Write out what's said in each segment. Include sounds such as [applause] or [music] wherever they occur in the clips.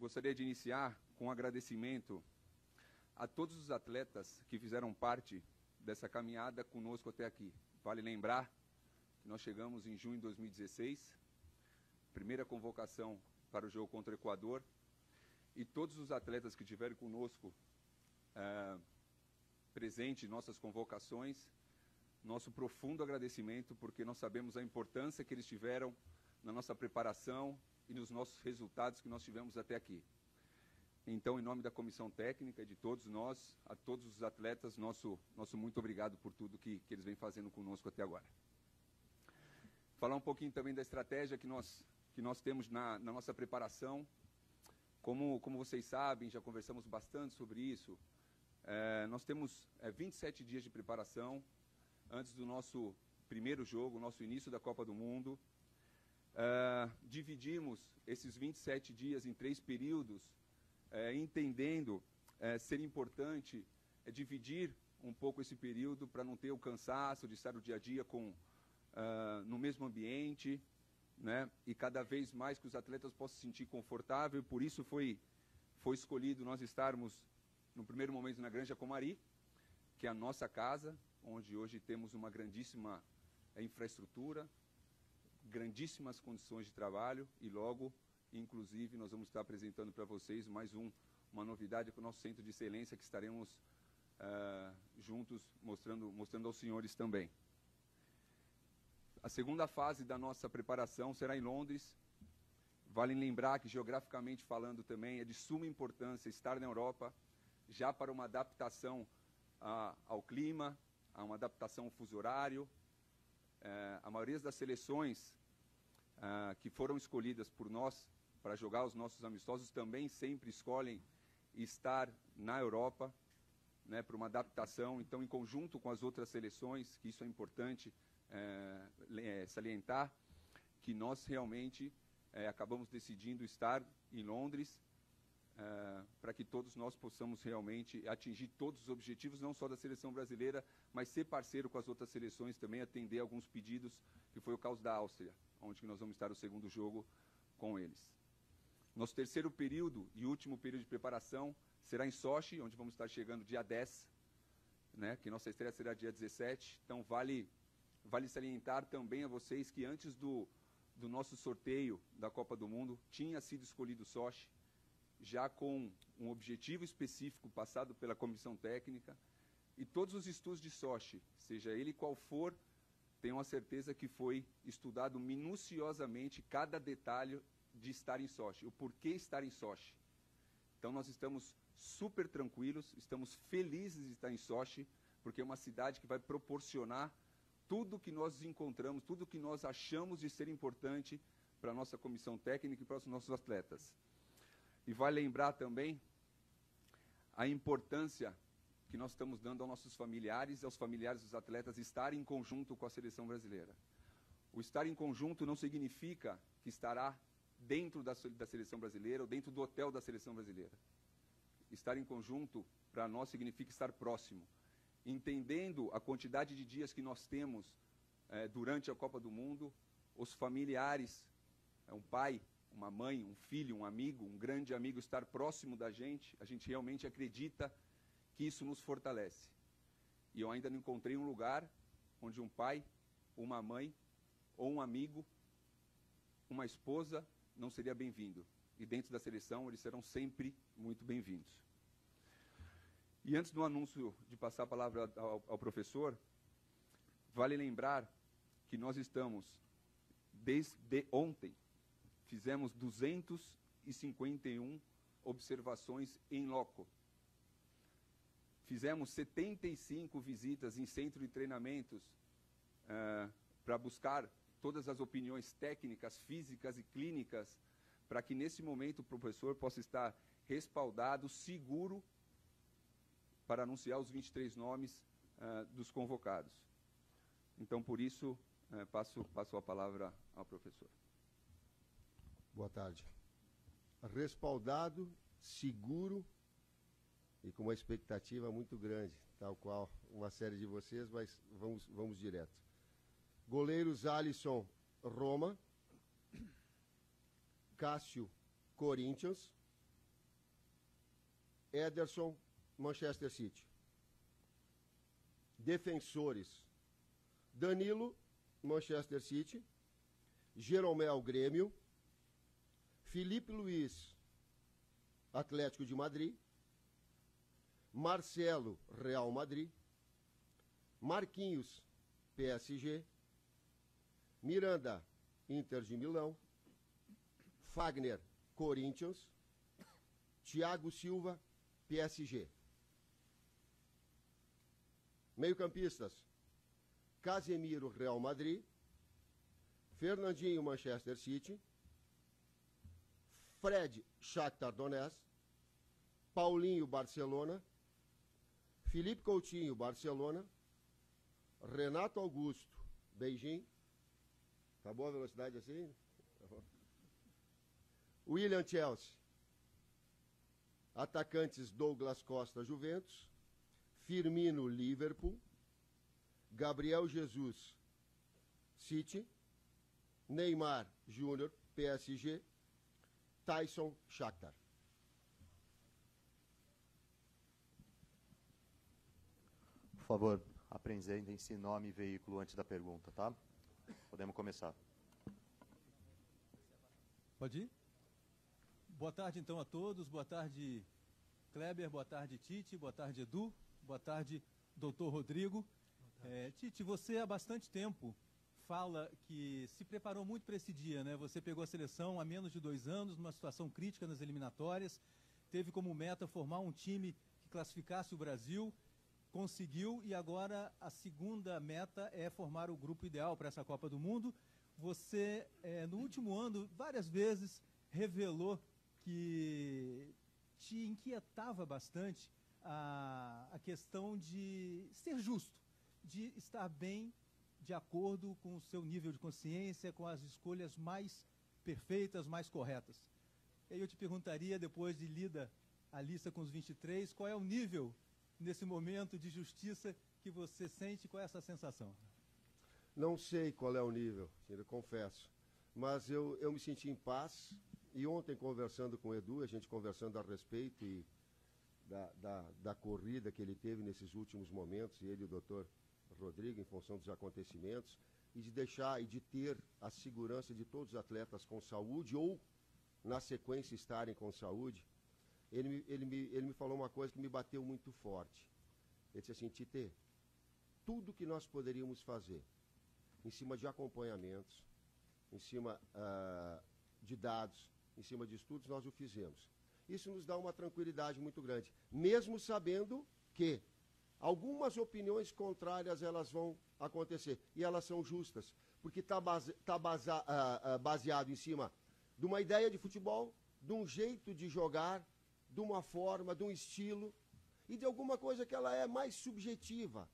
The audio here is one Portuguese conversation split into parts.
gostaria de iniciar com um agradecimento a todos os atletas que fizeram parte dessa caminhada conosco até aqui. Vale lembrar que nós chegamos em junho de 2016, primeira convocação para o jogo contra o Equador, e todos os atletas que tiveram conosco é, presente em nossas convocações, nosso profundo agradecimento, porque nós sabemos a importância que eles tiveram na nossa preparação e nos nossos resultados que nós tivemos até aqui. Então, em nome da comissão técnica de todos nós, a todos os atletas, nosso, nosso muito obrigado por tudo que, que eles vêm fazendo conosco até agora. Falar um pouquinho também da estratégia que nós, que nós temos na, na nossa preparação. Como, como vocês sabem, já conversamos bastante sobre isso, é, nós temos é, 27 dias de preparação antes do nosso primeiro jogo, nosso início da Copa do Mundo. É, dividimos esses 27 dias em três períodos é, entendendo é, ser importante é, dividir um pouco esse período para não ter o cansaço de estar o dia a dia com, uh, no mesmo ambiente, né? e cada vez mais que os atletas possam se sentir confortável, por isso foi, foi escolhido nós estarmos no primeiro momento na Granja Comari, que é a nossa casa, onde hoje temos uma grandíssima infraestrutura, grandíssimas condições de trabalho e logo Inclusive, nós vamos estar apresentando para vocês mais um, uma novidade com o nosso centro de excelência que estaremos uh, juntos mostrando, mostrando aos senhores também. A segunda fase da nossa preparação será em Londres. Vale lembrar que, geograficamente falando também, é de suma importância estar na Europa, já para uma adaptação uh, ao clima, a uma adaptação ao fuso horário. Uh, a maioria das seleções uh, que foram escolhidas por nós para jogar os nossos amistosos também sempre escolhem estar na Europa, né, para uma adaptação. Então, em conjunto com as outras seleções, que isso é importante é, salientar, que nós realmente é, acabamos decidindo estar em Londres é, para que todos nós possamos realmente atingir todos os objetivos, não só da seleção brasileira, mas ser parceiro com as outras seleções também, atender alguns pedidos, que foi o caso da Áustria, onde nós vamos estar o segundo jogo com eles. Nosso terceiro período e último período de preparação será em Sochi, onde vamos estar chegando dia 10, né, que nossa estreia será dia 17. Então, vale, vale salientar também a vocês que antes do, do nosso sorteio da Copa do Mundo, tinha sido escolhido Sochi, já com um objetivo específico passado pela comissão técnica, e todos os estudos de Sochi, seja ele qual for, tenham a certeza que foi estudado minuciosamente cada detalhe de estar em Sochi, o porquê estar em Sochi. Então nós estamos super tranquilos, estamos felizes de estar em Sochi, porque é uma cidade que vai proporcionar tudo que nós encontramos, tudo que nós achamos de ser importante para a nossa comissão técnica e para os nossos atletas. E vai lembrar também a importância que nós estamos dando aos nossos familiares e aos familiares dos atletas estar em conjunto com a seleção brasileira. O estar em conjunto não significa que estará dentro da, da seleção brasileira ou dentro do hotel da seleção brasileira. Estar em conjunto, para nós, significa estar próximo. Entendendo a quantidade de dias que nós temos é, durante a Copa do Mundo, os familiares, é, um pai, uma mãe, um filho, um amigo, um grande amigo estar próximo da gente, a gente realmente acredita que isso nos fortalece. E eu ainda não encontrei um lugar onde um pai, uma mãe ou um amigo, uma esposa não seria bem-vindo. E dentro da seleção, eles serão sempre muito bem-vindos. E antes do anúncio de passar a palavra ao, ao professor, vale lembrar que nós estamos, desde ontem, fizemos 251 observações em loco. Fizemos 75 visitas em centro de treinamentos uh, para buscar todas as opiniões técnicas, físicas e clínicas, para que nesse momento o professor possa estar respaldado, seguro, para anunciar os 23 nomes uh, dos convocados. Então, por isso, uh, passo, passo a palavra ao professor. Boa tarde. Respaldado, seguro e com uma expectativa muito grande, tal qual uma série de vocês, mas vamos, vamos direto. Goleiros Alisson, Roma. Cássio, Corinthians. Ederson, Manchester City. Defensores: Danilo, Manchester City. Jeromel, Grêmio. Felipe Luiz, Atlético de Madrid. Marcelo, Real Madrid. Marquinhos, PSG. Miranda, Inter de Milão. Fagner, Corinthians. Thiago Silva, PSG. Meio-campistas: Casemiro, Real Madrid. Fernandinho, Manchester City. Fred, Shakhtar Donetsk. Paulinho, Barcelona. Felipe Coutinho, Barcelona. Renato Augusto, Beijing. Boa a velocidade assim? [laughs] William Chelsea. Atacantes Douglas Costa, Juventus. Firmino, Liverpool. Gabriel Jesus, City. Neymar Júnior, PSG. Tyson, Shakhtar. Favor, apresentem-se nome e veículo antes da pergunta, tá? Podemos começar. Pode ir? Boa tarde, então, a todos. Boa tarde, Kleber. Boa tarde, Tite. Boa tarde, Edu. Boa tarde, doutor Rodrigo. É, Tite, você há bastante tempo fala que se preparou muito para esse dia, né? Você pegou a seleção há menos de dois anos, numa situação crítica nas eliminatórias, teve como meta formar um time que classificasse o Brasil, conseguiu e agora a segunda meta é formar o grupo ideal para essa Copa do Mundo. Você, é, no último ano, várias vezes revelou que te inquietava bastante a, a questão de ser justo, de estar bem de acordo com o seu nível de consciência, com as escolhas mais perfeitas, mais corretas. E aí eu te perguntaria, depois de lida a lista com os 23, qual é o nível, nesse momento, de justiça que você sente, qual é essa sensação? Não sei qual é o nível, eu confesso. Mas eu, eu me senti em paz. E ontem, conversando com o Edu, a gente conversando a respeito e da, da, da corrida que ele teve nesses últimos momentos, e ele e o doutor Rodrigo, em função dos acontecimentos, e de deixar e de ter a segurança de todos os atletas com saúde ou, na sequência, estarem com saúde, ele, ele, me, ele me falou uma coisa que me bateu muito forte. Ele disse assim, Tite, tudo que nós poderíamos fazer em cima de acompanhamentos, em cima uh, de dados, em cima de estudos, nós o fizemos. Isso nos dá uma tranquilidade muito grande, mesmo sabendo que Algumas opiniões contrárias elas vão acontecer e elas são justas, porque está base, tá base, uh, uh, baseado em cima de uma ideia de futebol, de um jeito de jogar, de uma forma, de um estilo e de alguma coisa que ela é mais subjetiva.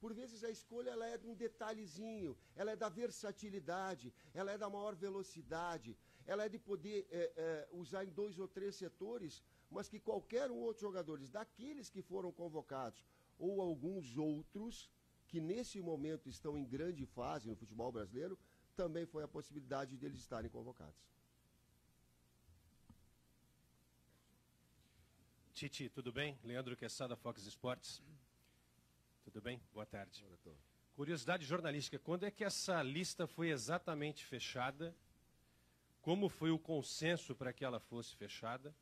Por vezes a escolha ela é de um detalhezinho, ela é da versatilidade, ela é da maior velocidade, ela é de poder é, é, usar em dois ou três setores, mas que qualquer um outro jogador, daqueles que foram convocados, ou alguns outros que nesse momento estão em grande fase no futebol brasileiro, também foi a possibilidade deles estarem convocados. Titi, tudo bem? Leandro Quesada, Fox Sports. Tudo bem? Boa tarde. Curiosidade jornalística, quando é que essa lista foi exatamente fechada? Como foi o consenso para que ela fosse fechada?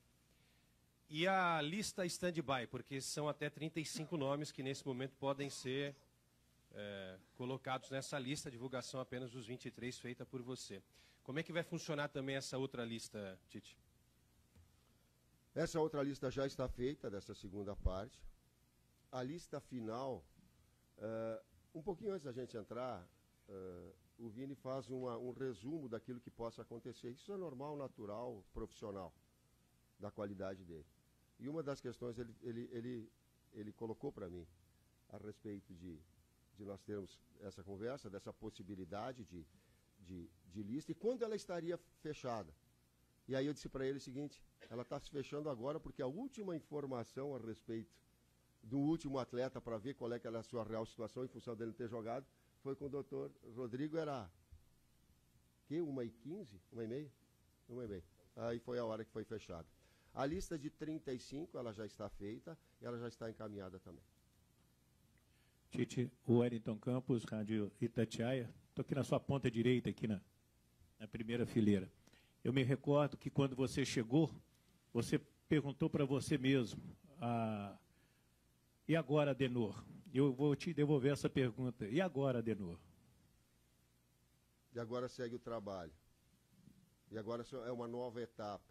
E a lista stand-by, porque são até 35 nomes que nesse momento podem ser é, colocados nessa lista, divulgação apenas dos 23 feita por você. Como é que vai funcionar também essa outra lista, Tite? Essa outra lista já está feita, dessa segunda parte. A lista final, uh, um pouquinho antes da gente entrar, uh, o Vini faz uma, um resumo daquilo que possa acontecer. Isso é normal, natural, profissional, da qualidade dele. E uma das questões ele, ele, ele, ele colocou para mim a respeito de, de nós termos essa conversa, dessa possibilidade de, de, de lista, e quando ela estaria fechada. E aí eu disse para ele o seguinte: ela está se fechando agora porque a última informação a respeito do último atleta para ver qual é que era a sua real situação em função dele ter jogado foi com o doutor Rodrigo, era que? Uma e quinze? Uma e meia? Uma e meia. Aí foi a hora que foi fechado. A lista de 35, ela já está feita, ela já está encaminhada também. Tite, Wellington Campos, Rádio Itatiaia. Estou aqui na sua ponta direita, aqui na, na primeira fileira. Eu me recordo que quando você chegou, você perguntou para você mesmo, ah, e agora, Denor? Eu vou te devolver essa pergunta. E agora, Denor? E agora segue o trabalho. E agora é uma nova etapa.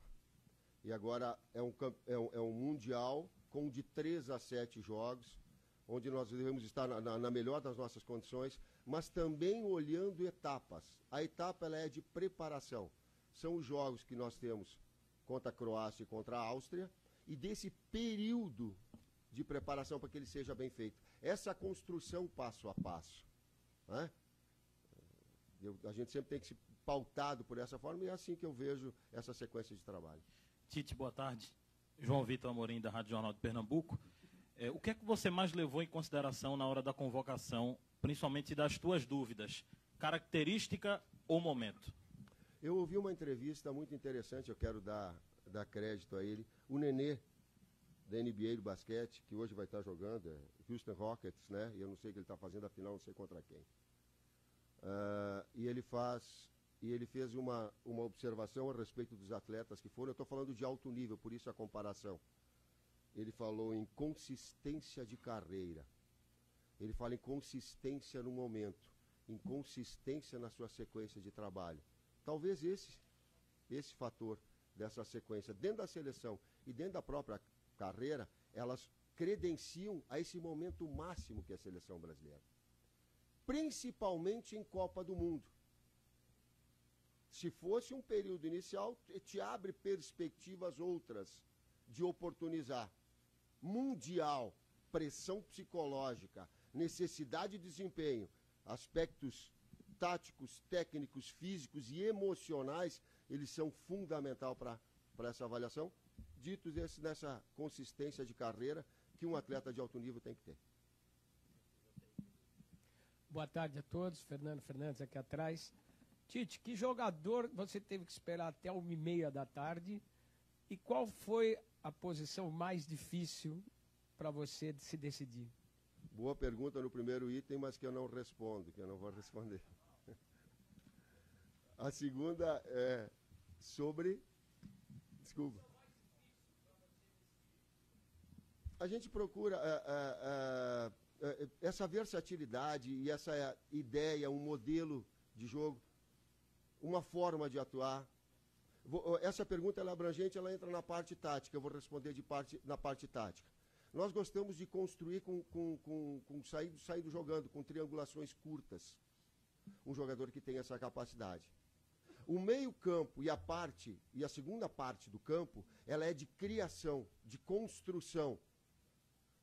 E agora é um, é um, é um mundial com de 3 a 7 jogos onde nós devemos estar na, na, na, melhor das nossas condições, mas também olhando etapas. A etapa ela é de preparação. São os jogos que nós temos contra a Croácia e contra a Áustria, e desse período de preparação para que ele seja bem feito. Essa construção passo a passo. Né? Eu, a gente sempre tem que se pautado por essa forma e é assim que eu vejo essa sequência de trabalho. Tite, boa tarde. João Vitor Amorim, da Rádio Jornal de Pernambuco. É, o que é que você mais levou em consideração na hora da convocação, principalmente das tuas dúvidas? Característica ou momento? Eu ouvi uma entrevista muito interessante, eu quero dar, dar crédito a ele. O Nenê, da NBA do basquete, que hoje vai estar jogando, é Houston Rockets, né? E eu não sei o que ele está fazendo, afinal não sei contra quem. Uh, e ele faz e ele fez uma, uma observação a respeito dos atletas que foram. Eu estou falando de alto nível, por isso a comparação ele falou em consistência de carreira. Ele fala em consistência no momento, em consistência na sua sequência de trabalho. Talvez esse, esse fator dessa sequência, dentro da seleção e dentro da própria carreira, elas credenciam a esse momento máximo que é a seleção brasileira. Principalmente em Copa do Mundo. Se fosse um período inicial, te abre perspectivas outras de oportunizar mundial, pressão psicológica, necessidade de desempenho, aspectos táticos, técnicos, físicos e emocionais, eles são fundamental para essa avaliação, dito esse, nessa consistência de carreira que um atleta de alto nível tem que ter. Boa tarde a todos, Fernando Fernandes aqui atrás. Tite, que jogador você teve que esperar até uma e meia da tarde e qual foi a posição mais difícil para você se decidir? Boa pergunta no primeiro item, mas que eu não respondo, que eu não vou [laughs] responder. A segunda é sobre. Desculpa. A gente procura é, é, é, essa versatilidade e essa ideia, um modelo de jogo, uma forma de atuar essa pergunta é abrangente, ela entra na parte tática. Eu vou responder de parte, na parte tática. Nós gostamos de construir com, com, com, com jogando, com triangulações curtas. Um jogador que tem essa capacidade. O meio-campo e a parte, e a segunda parte do campo, ela é de criação, de construção.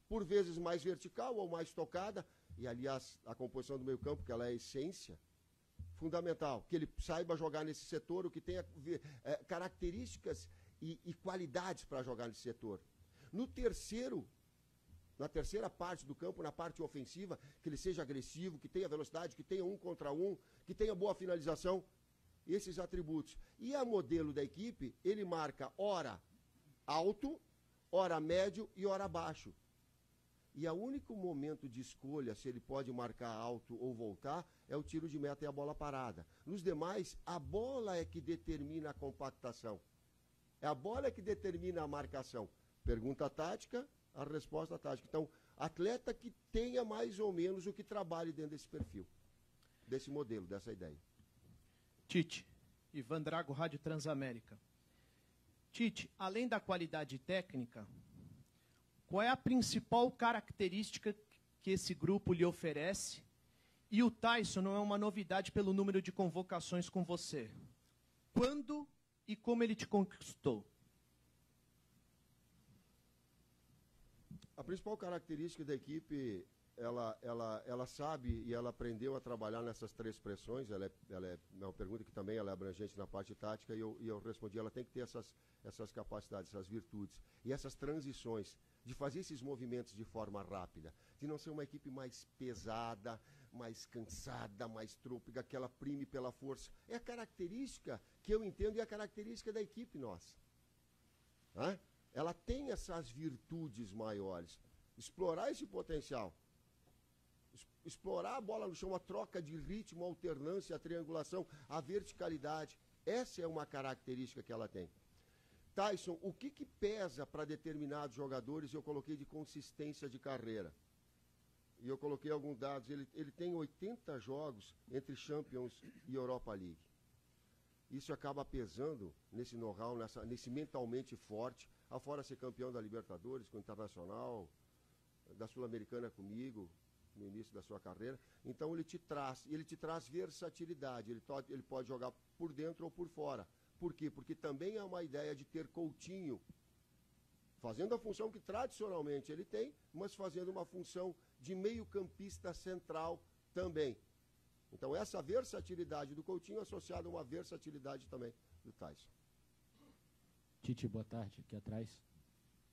Por vezes mais vertical ou mais tocada, e aliás, a composição do meio-campo, que ela é essência, fundamental, que ele saiba jogar nesse setor, o que tenha é, características e, e qualidades para jogar nesse setor. No terceiro, na terceira parte do campo, na parte ofensiva, que ele seja agressivo, que tenha velocidade, que tenha um contra um, que tenha boa finalização, esses atributos. E a modelo da equipe, ele marca hora alto, hora médio e hora baixo. E o único momento de escolha, se ele pode marcar alto ou voltar, é o tiro de meta e a bola parada. Nos demais, a bola é que determina a compactação. É a bola que determina a marcação. Pergunta tática, a resposta tática. Então, atleta que tenha mais ou menos o que trabalhe dentro desse perfil, desse modelo, dessa ideia. Tite, Ivan Drago, Rádio Transamérica. Tite, além da qualidade técnica, qual é a principal característica que esse grupo lhe oferece? E o Tyson não é uma novidade pelo número de convocações com você. Quando e como ele te conquistou? A principal característica da equipe, ela, ela, ela sabe e ela aprendeu a trabalhar nessas três pressões. Ela é, ela é, é uma pergunta que também ela é abrangente na parte tática e eu, e eu respondi. Ela tem que ter essas, essas capacidades, essas virtudes e essas transições de fazer esses movimentos de forma rápida, de não ser uma equipe mais pesada, mais cansada, mais trôpega, que ela prime pela força. É a característica que eu entendo e é a característica da equipe nossa. Né? Ela tem essas virtudes maiores. Explorar esse potencial. Explorar a bola no chão, a troca de ritmo, a alternância, a triangulação, a verticalidade. Essa é uma característica que ela tem. Tyson, o que, que pesa para determinados jogadores? Eu coloquei de consistência de carreira. E eu coloquei alguns dados. Ele, ele tem 80 jogos entre Champions e Europa League. Isso acaba pesando nesse know-how, nesse mentalmente forte, afora ser campeão da Libertadores, com o Internacional, da Sul-Americana comigo, no início da sua carreira. Então ele te traz, ele te traz versatilidade. Ele, ele pode jogar por dentro ou por fora. Por quê? Porque também é uma ideia de ter Coutinho fazendo a função que tradicionalmente ele tem, mas fazendo uma função de meio-campista central também. Então essa versatilidade do Coutinho associada a uma versatilidade também do Tyson. Tite, boa tarde, aqui atrás.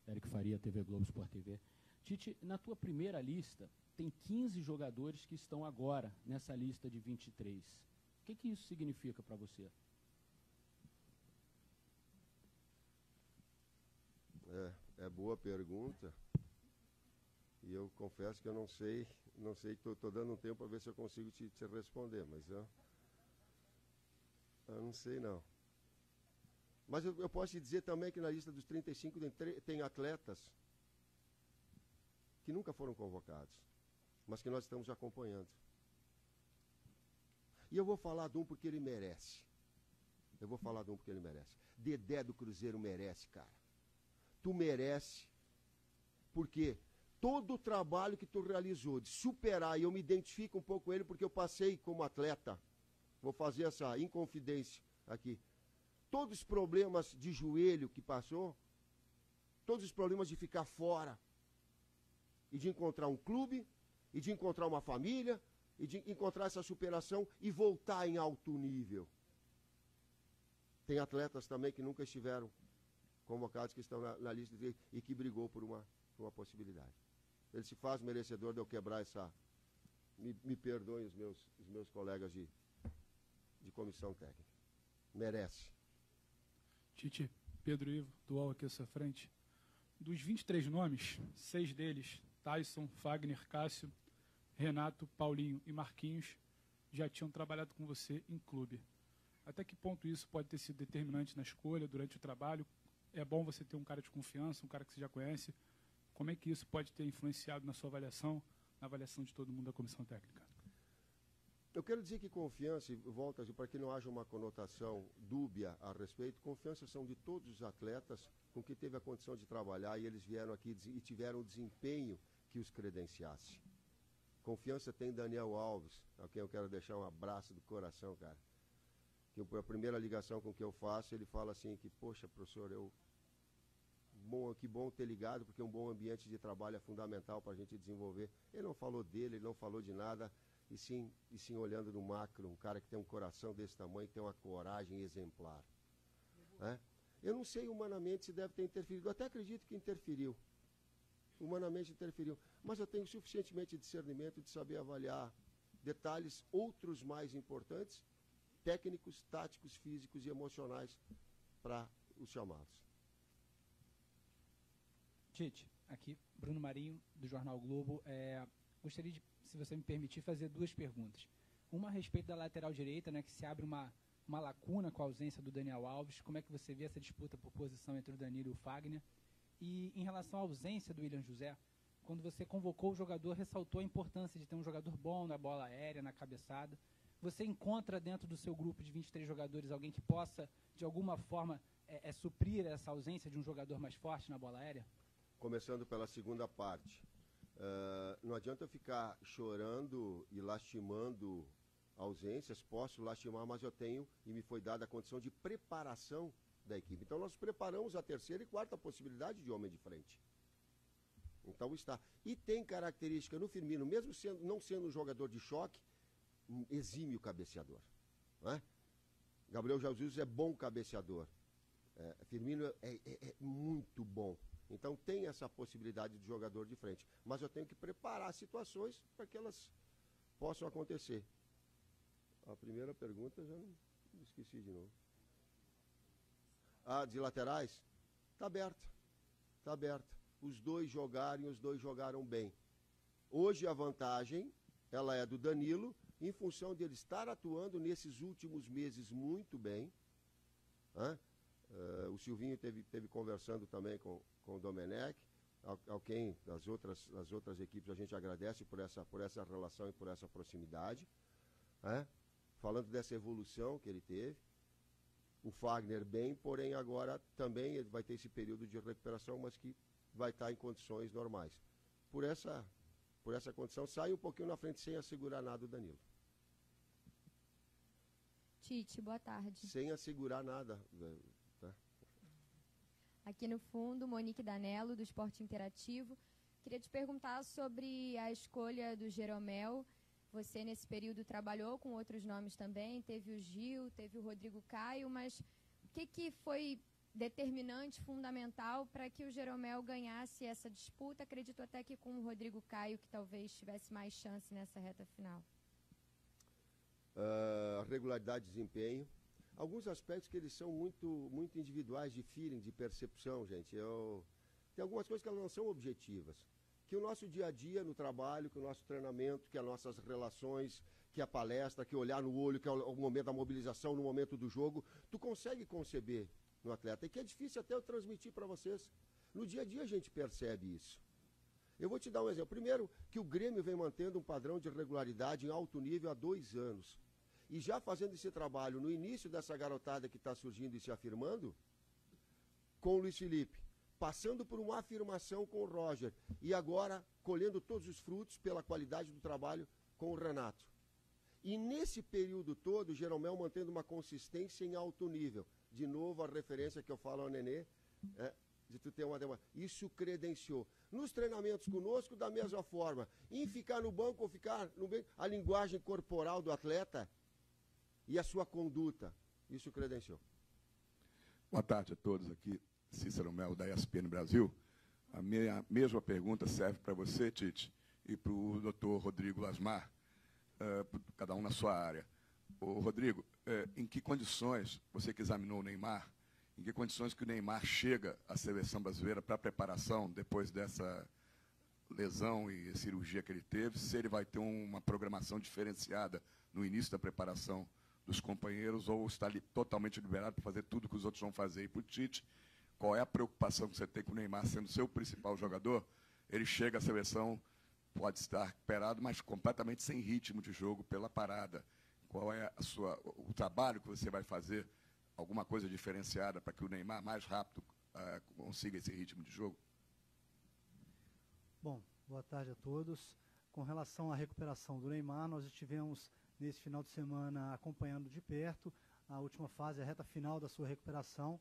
Eric Faria, TV Globo Sport TV. Tite, na tua primeira lista, tem 15 jogadores que estão agora nessa lista de 23. O que, que isso significa para você? É, é boa pergunta. E eu confesso que eu não sei, não sei, estou dando um tempo para ver se eu consigo te, te responder, mas eu, eu não sei não. Mas eu, eu posso te dizer também que na lista dos 35 tem, tem atletas que nunca foram convocados, mas que nós estamos acompanhando. E eu vou falar de um porque ele merece. Eu vou falar de um porque ele merece. Dedé do Cruzeiro merece, cara tu merece, porque todo o trabalho que tu realizou de superar, e eu me identifico um pouco com ele porque eu passei como atleta, vou fazer essa inconfidência aqui, todos os problemas de joelho que passou, todos os problemas de ficar fora, e de encontrar um clube, e de encontrar uma família, e de encontrar essa superação e voltar em alto nível. Tem atletas também que nunca estiveram convocados que estão na, na lista de, e que brigou por uma, por uma possibilidade. Ele se faz merecedor de eu quebrar essa. Me, me perdoem os meus, os meus colegas de, de comissão técnica. Merece. Tite, Pedro Ivo, dual aqui à sua frente. Dos 23 nomes, seis deles, Tyson, Fagner, Cássio, Renato, Paulinho e Marquinhos, já tinham trabalhado com você em clube. Até que ponto isso pode ter sido determinante na escolha, durante o trabalho? É bom você ter um cara de confiança, um cara que você já conhece. Como é que isso pode ter influenciado na sua avaliação, na avaliação de todo mundo da comissão técnica? Eu quero dizer que confiança, e volta para que não haja uma conotação dúbia a respeito, confiança são de todos os atletas com que teve a condição de trabalhar e eles vieram aqui e tiveram o desempenho que os credenciasse. Confiança tem Daniel Alves, a quem eu quero deixar um abraço do coração, cara. Que a primeira ligação com que eu faço, ele fala assim que, poxa, professor, eu bom, que bom ter ligado, porque um bom ambiente de trabalho é fundamental para a gente desenvolver. Ele não falou dele, ele não falou de nada, e sim, e sim olhando no macro, um cara que tem um coração desse tamanho, que tem uma coragem exemplar. Né? Eu não sei humanamente se deve ter interferido, eu até acredito que interferiu. Humanamente interferiu. Mas eu tenho suficientemente discernimento de saber avaliar detalhes, outros mais importantes, técnicos, táticos, físicos e emocionais para os chamados. Tite, aqui Bruno Marinho, do Jornal Globo. É, gostaria de, se você me permitir, fazer duas perguntas. Uma a respeito da lateral direita, né, que se abre uma, uma lacuna com a ausência do Daniel Alves. Como é que você vê essa disputa por posição entre o Danilo e o Fagner? E em relação à ausência do William José, quando você convocou o jogador, ressaltou a importância de ter um jogador bom na bola aérea, na cabeçada. Você encontra dentro do seu grupo de 23 jogadores alguém que possa, de alguma forma, é, é, suprir essa ausência de um jogador mais forte na bola aérea? Começando pela segunda parte. Uh, não adianta ficar chorando e lastimando ausências, posso lastimar, mas eu tenho e me foi dada a condição de preparação da equipe. Então nós preparamos a terceira e quarta possibilidade de homem de frente. Então está. E tem característica no Firmino, mesmo sendo, não sendo um jogador de choque, um exímio cabeceador. Né? Gabriel Jesus é bom cabeceador. É, Firmino é, é, é muito bom. Então tem essa possibilidade de jogador de frente. Mas eu tenho que preparar situações para que elas possam acontecer. A primeira pergunta já esqueci de novo. Ah, de laterais? Está aberta. Está aberta. Os dois jogaram e os dois jogaram bem. Hoje a vantagem, ela é do Danilo, em função de ele estar atuando nesses últimos meses muito bem. Uh, o Silvinho teve, teve conversando também com, com o Domenech, ao, ao quem das outras, das outras equipes a gente agradece por essa, por essa relação e por essa proximidade. Falando dessa evolução que ele teve. O Fagner bem, porém agora também ele vai ter esse período de recuperação, mas que vai estar em condições normais. Por essa, por essa condição, sai um pouquinho na frente sem assegurar nada o Danilo. Tite, boa tarde. Sem assegurar nada. Tá? Aqui no fundo, Monique Danello, do Esporte Interativo. Queria te perguntar sobre a escolha do Jeromel. Você, nesse período, trabalhou com outros nomes também. Teve o Gil, teve o Rodrigo Caio, mas o que, que foi determinante, fundamental para que o Jeromel ganhasse essa disputa? Acredito até que com o Rodrigo Caio, que talvez tivesse mais chance nessa reta final uh, regularidade de desempenho. Alguns aspectos que eles são muito, muito individuais, de feeling, de percepção, gente. Eu, tem algumas coisas que elas não são objetivas. Que o nosso dia a dia no trabalho, que o nosso treinamento, que as nossas relações, que a palestra, que olhar no olho, que é o momento da mobilização, no momento do jogo, tu consegue conceber no atleta. E que é difícil até eu transmitir para vocês. No dia a dia a gente percebe isso. Eu vou te dar um exemplo. Primeiro, que o Grêmio vem mantendo um padrão de regularidade em alto nível há dois anos e já fazendo esse trabalho no início dessa garotada que está surgindo e se afirmando, com o Luiz Felipe, passando por uma afirmação com o Roger e agora colhendo todos os frutos pela qualidade do trabalho com o Renato. E nesse período todo, o Jeromel mantendo uma consistência em alto nível. De novo, a referência que eu falo ao Nenê, é, de tu ter uma demanda. Isso credenciou. Nos treinamentos conosco, da mesma forma. Em ficar no banco ou ficar no meio, a linguagem corporal do atleta e a sua conduta. Isso credenciou. Boa tarde a todos aqui. Cícero Melo, da ESPN Brasil. A minha mesma pergunta serve para você, Tite, e para o doutor Rodrigo Lasmar, uh, cada um na sua área. Ô, Rodrigo, uh, em que condições você que examinou o Neymar, em que condições que o Neymar chega à seleção brasileira para preparação depois dessa lesão e cirurgia que ele teve, se ele vai ter uma programação diferenciada no início da preparação dos companheiros ou está totalmente liberado para fazer tudo que os outros vão fazer. E para o Tite, qual é a preocupação que você tem com o Neymar sendo seu principal jogador? Ele chega à seleção, pode estar recuperado, mas completamente sem ritmo de jogo pela parada. Qual é a sua, o trabalho que você vai fazer? Alguma coisa diferenciada para que o Neymar mais rápido uh, consiga esse ritmo de jogo? Bom, boa tarde a todos. Com relação à recuperação do Neymar, nós estivemos nesse final de semana acompanhando de perto a última fase, a reta final da sua recuperação.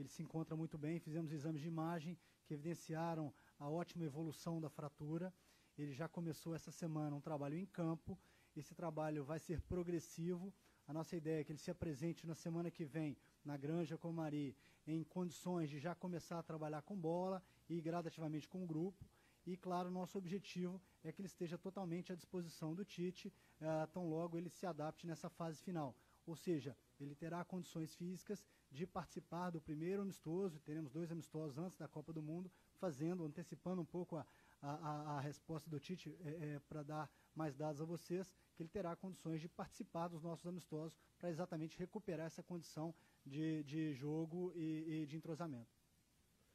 Ele se encontra muito bem, fizemos exames de imagem que evidenciaram a ótima evolução da fratura. Ele já começou essa semana um trabalho em campo. Esse trabalho vai ser progressivo. A nossa ideia é que ele se apresente na semana que vem na Granja com Mari em condições de já começar a trabalhar com bola e gradativamente com o grupo. E, claro, nosso objetivo é que ele esteja totalmente à disposição do Tite, uh, tão logo ele se adapte nessa fase final. Ou seja, ele terá condições físicas de participar do primeiro amistoso, teremos dois amistosos antes da Copa do Mundo, fazendo, antecipando um pouco a, a, a resposta do Tite é, é, para dar mais dados a vocês, que ele terá condições de participar dos nossos amistosos para exatamente recuperar essa condição de, de jogo e, e de entrosamento.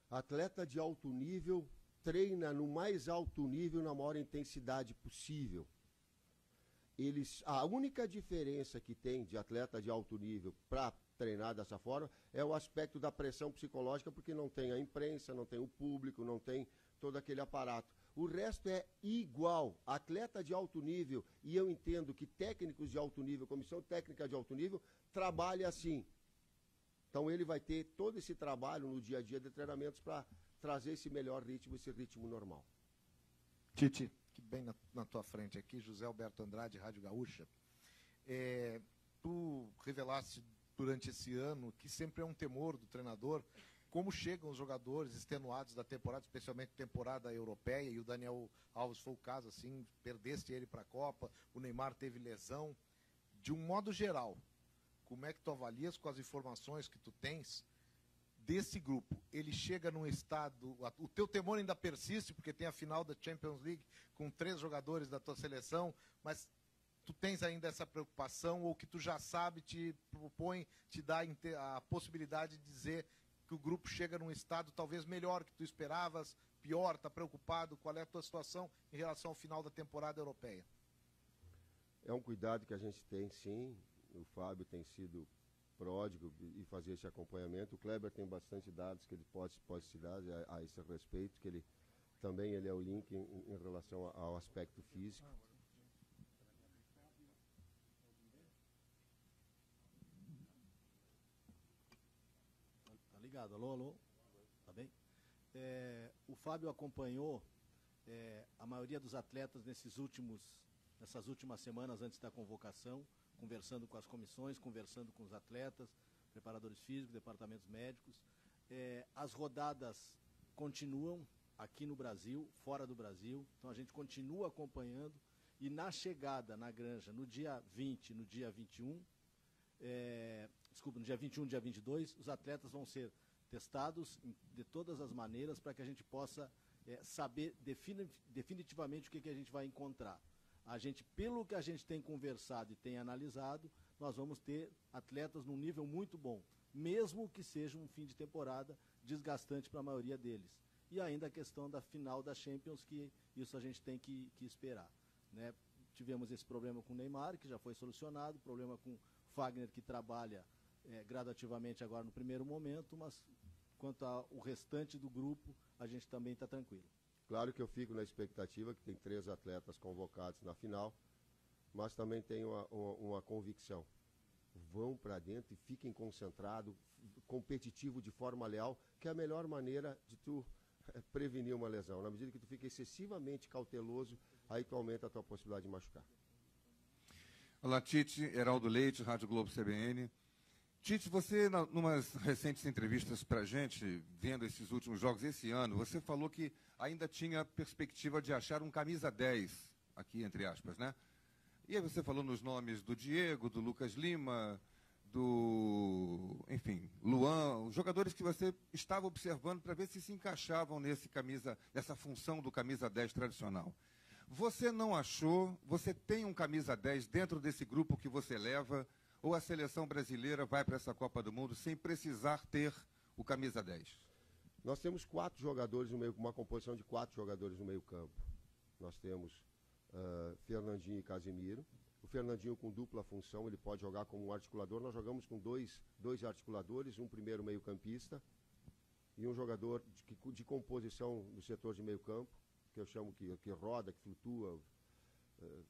Atleta de alto nível treina no mais alto nível, na maior intensidade possível. Eles, a única diferença que tem de atleta de alto nível para treinar dessa forma é o aspecto da pressão psicológica, porque não tem a imprensa, não tem o público, não tem todo aquele aparato. O resto é igual. Atleta de alto nível, e eu entendo que técnicos de alto nível, comissão técnica de alto nível, trabalha assim. Então ele vai ter todo esse trabalho no dia a dia de treinamentos para trazer esse melhor ritmo, esse ritmo normal. Tite, que bem na, na tua frente aqui, José Alberto Andrade, Rádio Gaúcha. É, tu revelaste durante esse ano que sempre é um temor do treinador como chegam os jogadores extenuados da temporada, especialmente temporada europeia, e o Daniel Alves foi o caso, assim, perdeste ele para a Copa, o Neymar teve lesão. De um modo geral, como é que tu avalias com as informações que tu tens desse grupo, ele chega num estado. O teu temor ainda persiste, porque tem a final da Champions League com três jogadores da tua seleção, mas tu tens ainda essa preocupação ou que tu já sabe te propõe, te dá a possibilidade de dizer que o grupo chega num estado talvez melhor que tu esperavas, pior, está preocupado? Qual é a tua situação em relação ao final da temporada europeia? É um cuidado que a gente tem, sim. O Fábio tem sido pródigo e fazer esse acompanhamento. O Kleber tem bastante dados que ele pode, pode se dar a, a esse respeito, que ele também ele é o link em, em relação ao aspecto físico. Tá ligado? Alô, alô? Tá bem? É, o Fábio acompanhou é, a maioria dos atletas nesses últimos, nessas últimas semanas antes da convocação conversando com as comissões, conversando com os atletas, preparadores físicos, departamentos médicos. É, as rodadas continuam aqui no Brasil, fora do Brasil, então a gente continua acompanhando e na chegada na granja, no dia 20, no dia 21, é, desculpa, no dia 21, dia 22, os atletas vão ser testados de todas as maneiras para que a gente possa é, saber definitivamente o que, que a gente vai encontrar a gente, pelo que a gente tem conversado e tem analisado, nós vamos ter atletas num nível muito bom, mesmo que seja um fim de temporada desgastante para a maioria deles. E ainda a questão da final da Champions, que isso a gente tem que, que esperar. Né? Tivemos esse problema com o Neymar, que já foi solucionado, problema com Fagner, que trabalha é, gradativamente agora no primeiro momento, mas quanto ao restante do grupo, a gente também está tranquilo. Claro que eu fico na expectativa que tem três atletas convocados na final, mas também tenho uma, uma, uma convicção. Vão para dentro e fiquem concentrados, competitivo de forma leal, que é a melhor maneira de tu eh, prevenir uma lesão. Na medida que tu fica excessivamente cauteloso, aí tu aumenta a tua possibilidade de machucar. Olá, Tite, Heraldo Leite, Rádio Globo CBN. Tite, você, em umas recentes entrevistas para a gente, vendo esses últimos jogos esse ano, você falou que ainda tinha perspectiva de achar um camisa 10, aqui entre aspas, né? E aí você falou nos nomes do Diego, do Lucas Lima, do, enfim, Luan, jogadores que você estava observando para ver se se encaixavam nesse camisa, nessa função do camisa 10 tradicional. Você não achou, você tem um camisa 10 dentro desse grupo que você leva, ou a seleção brasileira vai para essa Copa do Mundo sem precisar ter o camisa 10? Nós temos quatro jogadores no meio, uma composição de quatro jogadores no meio campo. Nós temos uh, Fernandinho e Casimiro. O Fernandinho com dupla função, ele pode jogar como um articulador. Nós jogamos com dois, dois articuladores, um primeiro meio campista e um jogador de, de composição do setor de meio campo, que eu chamo que, que roda, que flutua, uh,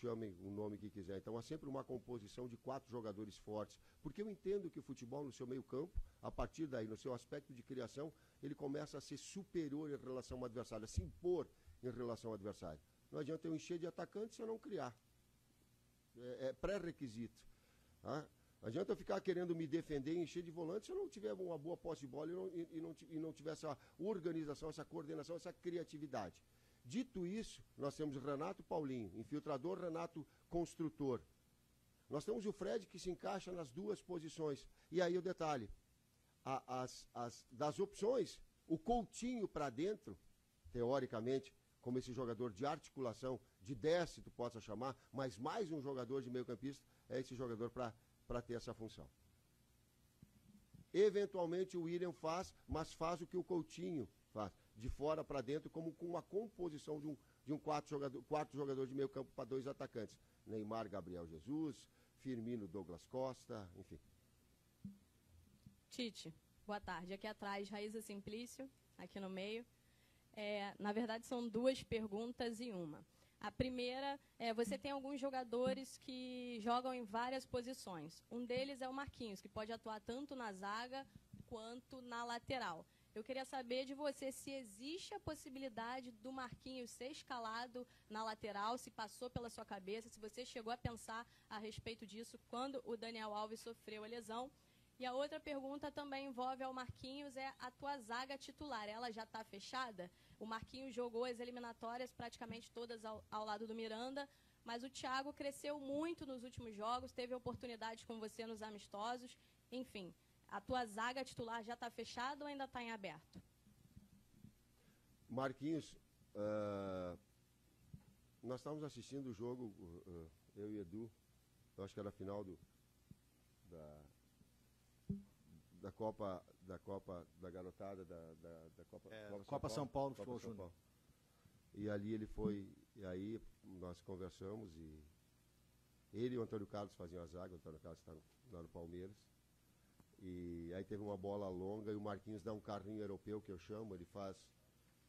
chamem o nome que quiser. Então há sempre uma composição de quatro jogadores fortes, porque eu entendo que o futebol no seu meio-campo, a partir daí, no seu aspecto de criação, ele começa a ser superior em relação ao adversário, a se impor em relação ao adversário. Não adianta eu encher de atacantes se eu não criar. É, é pré-requisito. Tá? Não adianta eu ficar querendo me defender e encher de volantes se eu não tiver uma boa posse de bola e não, e, e não, e não tiver essa organização, essa coordenação, essa criatividade. Dito isso, nós temos Renato Paulinho, infiltrador Renato construtor. Nós temos o Fred que se encaixa nas duas posições. E aí o detalhe: a, as, as, das opções, o Coutinho para dentro, teoricamente, como esse jogador de articulação, de 10, se tu possa chamar, mas mais um jogador de meio-campista, é esse jogador para ter essa função. Eventualmente o William faz, mas faz o que o Coutinho faz de fora para dentro, como com uma composição de um, de um quatro, jogador, quatro jogador de meio campo para dois atacantes. Neymar, Gabriel Jesus, Firmino, Douglas Costa, enfim. Tite, boa tarde. Aqui atrás, Raíza Simplício, aqui no meio. É, na verdade, são duas perguntas e uma. A primeira é: você tem alguns jogadores que jogam em várias posições. Um deles é o Marquinhos, que pode atuar tanto na zaga quanto na lateral. Eu queria saber de você se existe a possibilidade do Marquinhos ser escalado na lateral, se passou pela sua cabeça, se você chegou a pensar a respeito disso quando o Daniel Alves sofreu a lesão. E a outra pergunta também envolve ao Marquinhos, é a tua zaga titular, ela já está fechada? O Marquinhos jogou as eliminatórias praticamente todas ao, ao lado do Miranda, mas o Thiago cresceu muito nos últimos jogos, teve oportunidades com você nos amistosos, enfim a tua zaga titular já está fechada ou ainda está em aberto? Marquinhos, uh, nós estávamos assistindo o jogo, uh, eu e Edu, eu acho que era a final do, da, da Copa da Copa da garotada da, da, da Copa, é, Copa, Copa São Paulo, São Paulo, Copa São Paulo. E ali ele foi, e aí nós conversamos e ele e o Antônio Carlos faziam a zaga, o Antônio Carlos está lá no Palmeiras. E aí teve uma bola longa e o Marquinhos dá um carrinho europeu que eu chamo, ele faz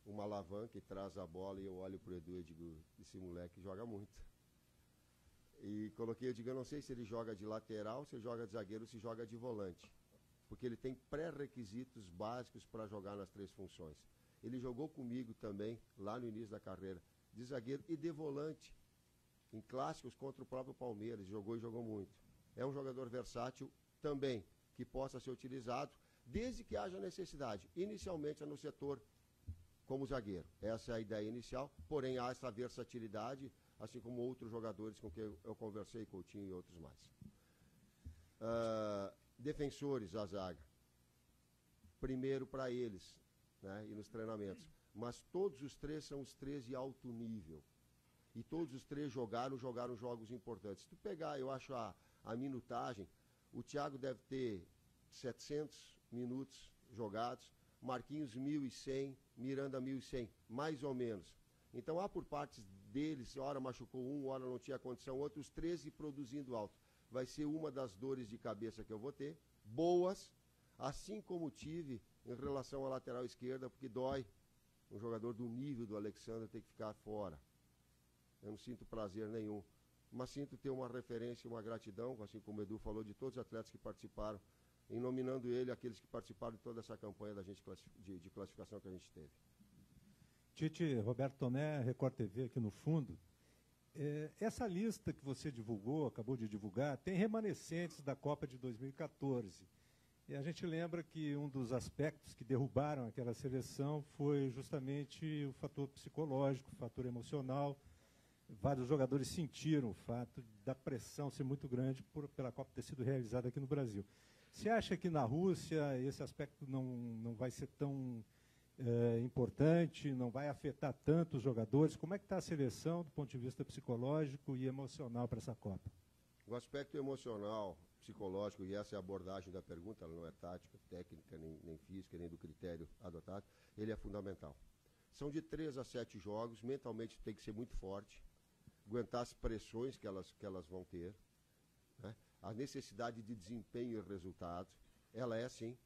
uma alavanca e traz a bola e eu olho pro Edu e digo, esse moleque joga muito. E coloquei, eu digo, eu não sei se ele joga de lateral, se joga de zagueiro, se joga de volante. Porque ele tem pré-requisitos básicos para jogar nas três funções. Ele jogou comigo também, lá no início da carreira, de zagueiro e de volante. Em clássicos contra o próprio Palmeiras, jogou e jogou muito. É um jogador versátil também, que possa ser utilizado, desde que haja necessidade. Inicialmente é no setor como zagueiro. Essa é a ideia inicial, porém há essa versatilidade, assim como outros jogadores com quem eu, conversei, Coutinho e outros mais. Uh, defensores, a zaga. Primeiro para eles, né, e nos treinamentos. Mas todos os três são os três de alto nível. E todos os três jogaram, jogaram jogos importantes. Se tu pegar, eu acho, a, a minutagem, o Thiago deve ter 700 minutos jogados, Marquinhos 1.100, Miranda 1.100, mais ou menos. Então há por partes deles, hora machucou um, hora não tinha condição, outros 13 produzindo alto. Vai ser uma das dores de cabeça que eu vou ter, boas, assim como tive em relação à lateral esquerda, porque dói um jogador do nível do Alexandre ter que ficar fora. Eu não sinto prazer nenhum mas sinto ter uma referência, uma gratidão, assim como o Edu falou, de todos os atletas que participaram, em nominando ele, aqueles que participaram de toda essa campanha da gente de, de classificação que a gente teve. Tite, Roberto Tomé, Record TV aqui no fundo. É, essa lista que você divulgou, acabou de divulgar, tem remanescentes da Copa de 2014. E a gente lembra que um dos aspectos que derrubaram aquela seleção foi justamente o fator psicológico, o fator emocional, vários jogadores sentiram o fato da pressão ser muito grande por, pela Copa ter sido realizada aqui no Brasil. Você acha que na Rússia esse aspecto não, não vai ser tão é, importante, não vai afetar tanto os jogadores? Como é que está a seleção do ponto de vista psicológico e emocional para essa Copa? O aspecto emocional, psicológico, e essa é a abordagem da pergunta, ela não é tática, técnica, nem, nem física, nem do critério adotado, ele é fundamental. São de três a sete jogos, mentalmente tem que ser muito forte, aguentar as pressões que elas, que elas vão ter, né? a necessidade de desempenho e resultado, ela é assim.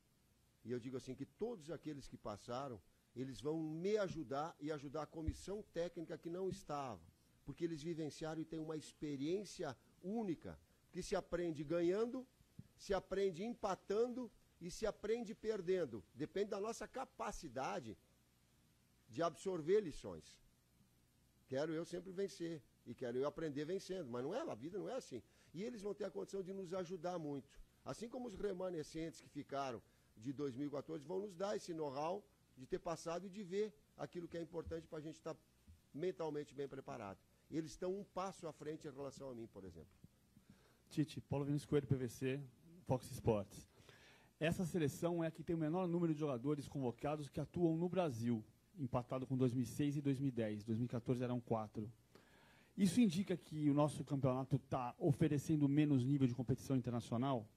E eu digo assim que todos aqueles que passaram, eles vão me ajudar e ajudar a comissão técnica que não estava, porque eles vivenciaram e têm uma experiência única, que se aprende ganhando, se aprende empatando e se aprende perdendo. Depende da nossa capacidade de absorver lições. Quero eu sempre vencer e quero aprender vencendo. Mas não é, a vida não é assim. E eles vão ter a condição de nos ajudar muito. Assim como os remanescentes que ficaram de 2014 vão nos dar esse know-how de ter passado e de ver aquilo que é importante para a gente estar tá mentalmente bem preparado. Eles estão um passo à frente em relação a mim, por exemplo. Tite, Paulo Vinícius Coelho, PVC, Fox Sports. Essa seleção é a que tem o menor número de jogadores convocados que atuam no Brasil, empatado com 2006 e 2010. 2014 eram quatro. Isso indica que o nosso campeonato está oferecendo menos nível de competição internacional?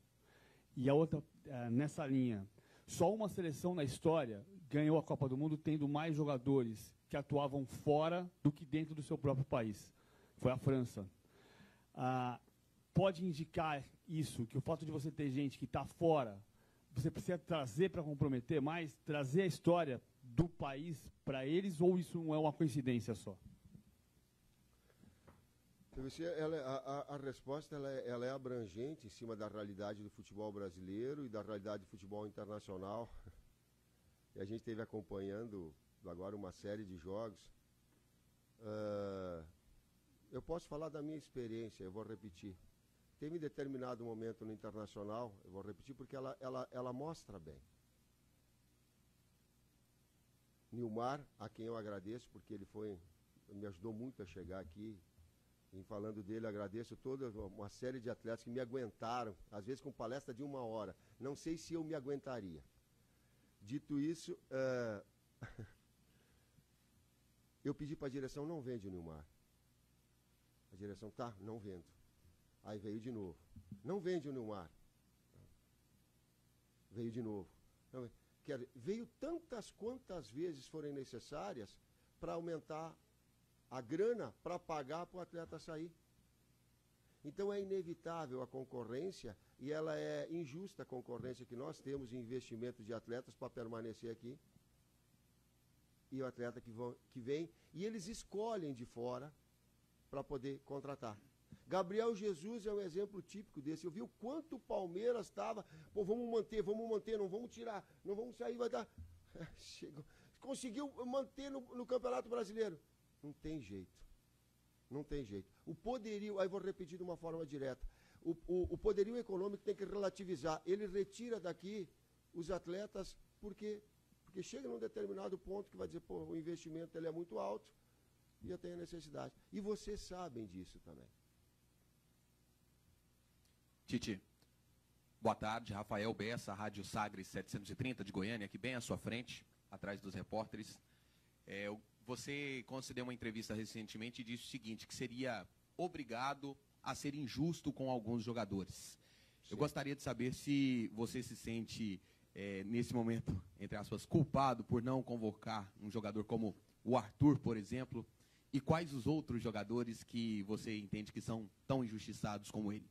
E a outra, é, nessa linha, só uma seleção na história ganhou a Copa do Mundo tendo mais jogadores que atuavam fora do que dentro do seu próprio país. Foi a França. Ah, pode indicar isso, que o fato de você ter gente que está fora, você precisa trazer para comprometer mais, trazer a história do país para eles, ou isso não é uma coincidência só? Ela, é, a, a, resposta ela é, ela é, abrangente em cima da realidade do futebol brasileiro e da realidade do futebol internacional. E a gente esteve acompanhando agora uma série de jogos. Uh, eu posso falar da minha experiência, eu vou repetir. Teve determinado momento no internacional, eu vou repetir porque ela, ela, ela mostra bem. Nilmar, a quem eu agradeço, porque ele foi, me ajudou muito a chegar aqui, Em falando dele, agradeço toda uma série de atletas que me aguentaram, às vezes com palestra de uma hora. Não sei se eu me aguentaria. Dito isso, é, [laughs] eu pedi para a direção, não vende o Nilmar. A direção, tá, não vendo. Aí veio de novo. Não vende o Nilmar. Veio de novo. Não, quer, veio tantas quantas vezes forem necessárias para aumentar a grana para pagar para o atleta sair. Então é inevitável a concorrência e ela é injusta a concorrência que nós temos em investimento de atletas para permanecer aqui. E o atleta que, vão, que vem, e eles escolhem de fora para poder contratar. Gabriel Jesus é um exemplo típico desse. Eu vi o quanto o Palmeiras estava. Pô, vamos manter, vamos manter, não vamos tirar, não vamos sair, vai dar. [laughs] Chegou. Conseguiu manter no, no Campeonato Brasileiro. Não tem jeito. Não tem jeito. O poderio, aí vou repetir de uma forma direta. O, o, o poderio econômico tem que relativizar. Ele retira daqui os atletas porque, porque chega num determinado ponto que vai dizer, pô, o investimento ele é muito alto e eu tenho necessidade. E vocês sabem disso também. Titi, boa tarde. Rafael Bessa, Rádio Sagres 730 de Goiânia, aqui bem à sua frente, atrás dos repórteres. É, você concedeu uma entrevista recentemente e disse o seguinte, que seria obrigado a ser injusto com alguns jogadores. Sim. Eu gostaria de saber se você se sente, é, nesse momento, entre aspas, culpado por não convocar um jogador como o Arthur, por exemplo, e quais os outros jogadores que você entende que são tão injustiçados como ele?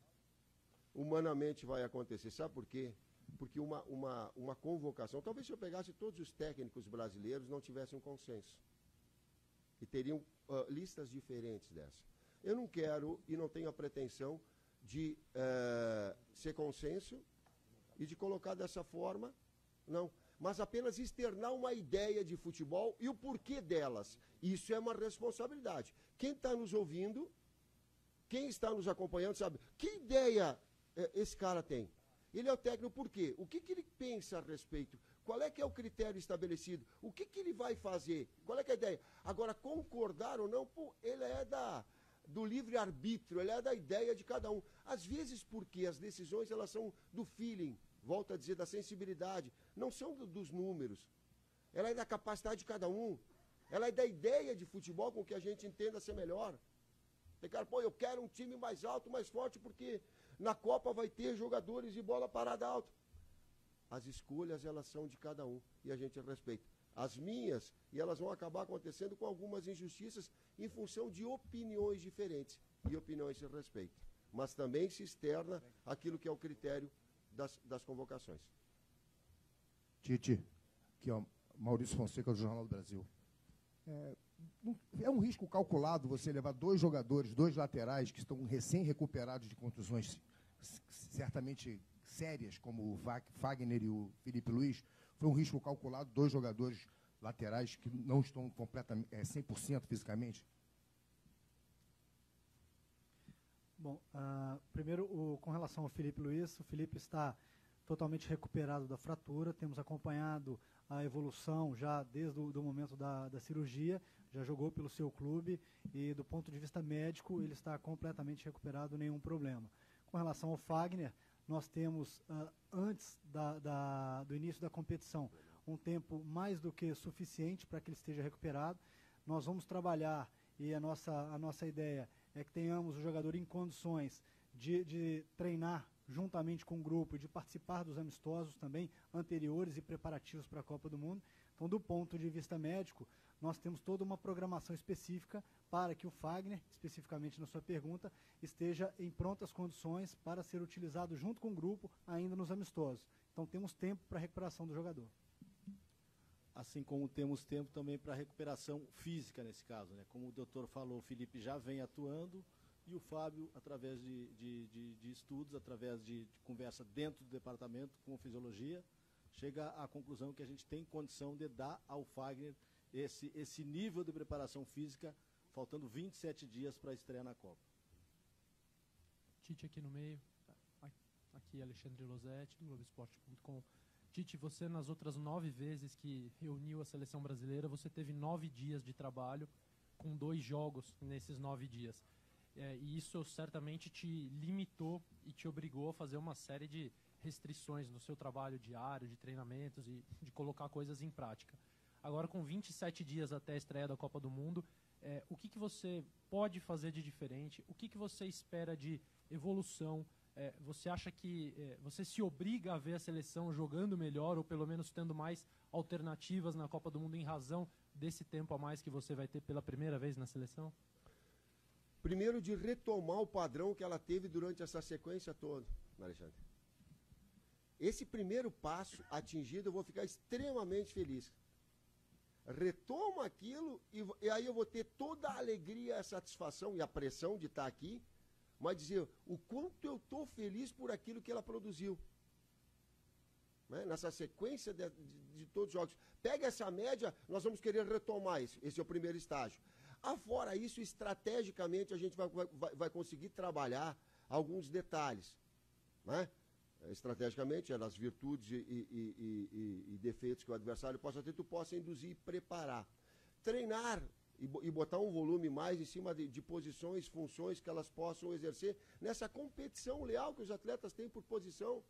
Humanamente vai acontecer. Sabe por quê? Porque uma, uma, uma convocação, talvez se eu pegasse todos os técnicos brasileiros, não tivesse um consenso. E teriam uh, listas diferentes dessa. Eu não quero e não tenho a pretensão de uh, ser consenso e de colocar dessa forma, não mas apenas externar uma ideia de futebol e o porquê delas. Isso é uma responsabilidade. Quem está nos ouvindo, quem está nos acompanhando, sabe que ideia é, esse cara tem. Ele é o técnico por quê? O que, que ele pensa a respeito? Qual é que é o critério estabelecido? O que, que ele vai fazer? Qual é que é a ideia? Agora, concordar ou não, pô, ele é da, do livre-arbítrio, ele é da ideia de cada um. Às vezes, porque as decisões elas são do feeling, volto a dizer, da sensibilidade, não são do, dos números. Ela é da capacidade de cada um. Ela é da ideia de futebol com que a gente entenda ser melhor. Tem cara, pô, eu quero um time mais alto, mais forte, porque na Copa vai ter jogadores de bola parada alta. As escolhas, elas são de cada um e a gente respeita. As minhas, e elas vão acabar acontecendo com algumas injustiças em função de opiniões diferentes. E opiniões se respeitam. Mas também se externa aquilo que é o critério das, das convocações. Tite, aqui ó, Maurício Fonseca do Jornal do Brasil. É, é um risco calculado você levar dois jogadores, dois laterais que estão recém-recuperados de contusões certamente sérias, como o Wagner e o Felipe Luiz. Foi um risco calculado, dois jogadores laterais que não estão completamente, é, 100% fisicamente? Bom, uh, primeiro, o, com relação ao Felipe Luiz, o Felipe está totalmente recuperado da fratura, temos acompanhado a evolução já desde o momento da, da cirurgia, já jogou pelo seu clube e do ponto de vista médico ele está completamente recuperado, nenhum problema. Com relação ao Fagner, nós temos, uh, antes da, da, do início da competição, um tempo mais do que suficiente para que ele esteja recuperado. Nós vamos trabalhar e a nossa, a nossa ideia é que tenhamos o jogador em condições de, de treinar juntamente com o grupo de participar dos amistosos também anteriores e preparativos para a Copa do Mundo. Então, do ponto de vista médico, nós temos toda uma programação específica para que o Fagner, especificamente na sua pergunta, esteja em prontas condições para ser utilizado junto com o grupo ainda nos amistosos. Então, temos tempo para a recuperação do jogador. Assim como temos tempo também para a recuperação física nesse caso. Né? Como o doutor falou, o Felipe já vem atuando, e o Fábio, através de, de, de, de estudos, através de, de, conversa dentro do departamento com fisiologia, chega à conclusão que a gente tem condição de dar ao Fagner esse, esse nível de preparação física, faltando 27 dias para a estreia na Copa. Tite aqui no meio, aqui Alexandre Losetti, do Globoesporte.com. Tite, você nas outras nove vezes que reuniu a seleção brasileira, você teve nove dias de trabalho com dois jogos nesses nove dias. é, e isso certamente te limitou e te obrigou a fazer uma série de restrições no seu trabalho diário, de treinamentos e de colocar coisas em prática. Agora, com 27 dias até a estreia da Copa do Mundo, é, o que, que você pode fazer de diferente? O que, que você espera de evolução? É, você acha que é, você se obriga a ver a seleção jogando melhor ou pelo menos tendo mais alternativas na Copa do Mundo em razão desse tempo a mais que você vai ter pela primeira vez na seleção? Primeiro, de retomar o padrão que ela teve durante essa sequência toda, Alexandre. Esse primeiro passo atingido, eu vou ficar extremamente feliz. Retoma aquilo e, e aí eu vou ter toda a alegria, a satisfação e a pressão de estar aqui, mas dizer o quanto eu estou feliz por aquilo que ela produziu. Né? Nessa sequência de, de, de, todos os jogos. Pega essa média, nós vamos querer retomar isso. Esse é o primeiro estágio. Afora isso, estrategicamente, a gente vai, vai, vai conseguir trabalhar alguns detalhes. Né? Estrategicamente, é nas virtudes e, e, e, e, defeitos que o adversário possa ter, tu possa induzir e preparar. Treinar e, botar um volume mais em cima de, de, posições, funções que elas possam exercer nessa competição leal que os atletas têm por posição.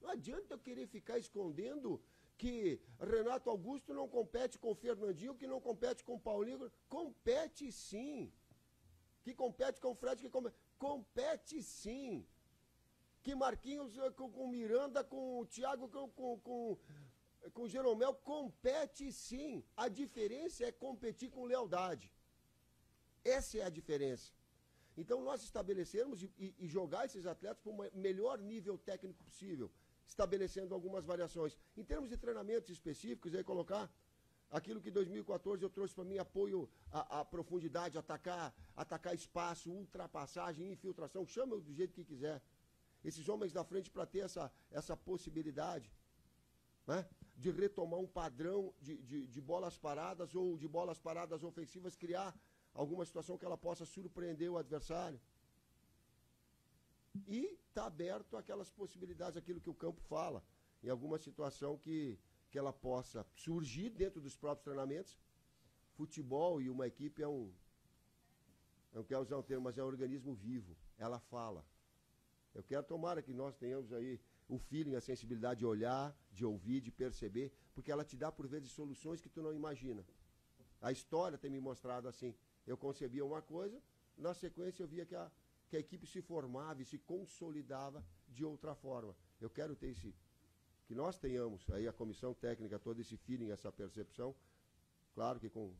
Não adianta eu querer ficar escondendo que Renato Augusto não compete com Fernandinho, que não compete com Paulinho. Compete sim. Que compete com o Fred, que compete. Compete sim que Marquinhos com, com Miranda, com o Thiago, com, com, com, com Jeromel, compete sim. A diferença é competir com lealdade. Essa é a diferença. Então nós estabelecermos e, e, e jogar esses atletas para o melhor nível técnico possível, estabelecendo algumas variações. Em termos de treinamentos específicos, aí colocar aquilo que em 2014 eu trouxe para mim, apoio à, profundidade, atacar, atacar espaço, ultrapassagem, infiltração, chama do jeito que quiser esses homens da frente para ter essa, essa possibilidade né, de retomar um padrão de, de, de, bolas paradas ou de bolas paradas ofensivas, criar alguma situação que ela possa surpreender o adversário. E está aberto aquelas possibilidades, aquilo que o campo fala, em alguma situação que, que ela possa surgir dentro dos próprios treinamentos. Futebol e uma equipe é um. Não quero usar o termo, mas é um organismo vivo. Ela fala. Eu quero tomara que nós tenhamos aí o feeling, a sensibilidade de olhar, de ouvir, de perceber, porque ela te dá por vezes soluções que tu não imagina. A história tem me mostrado assim. Eu concebia uma coisa, na sequência eu via que a, que a equipe se formava e se consolidava de outra forma. Eu quero ter esse, que nós tenhamos aí a comissão técnica, todo esse feeling, essa percepção, claro que com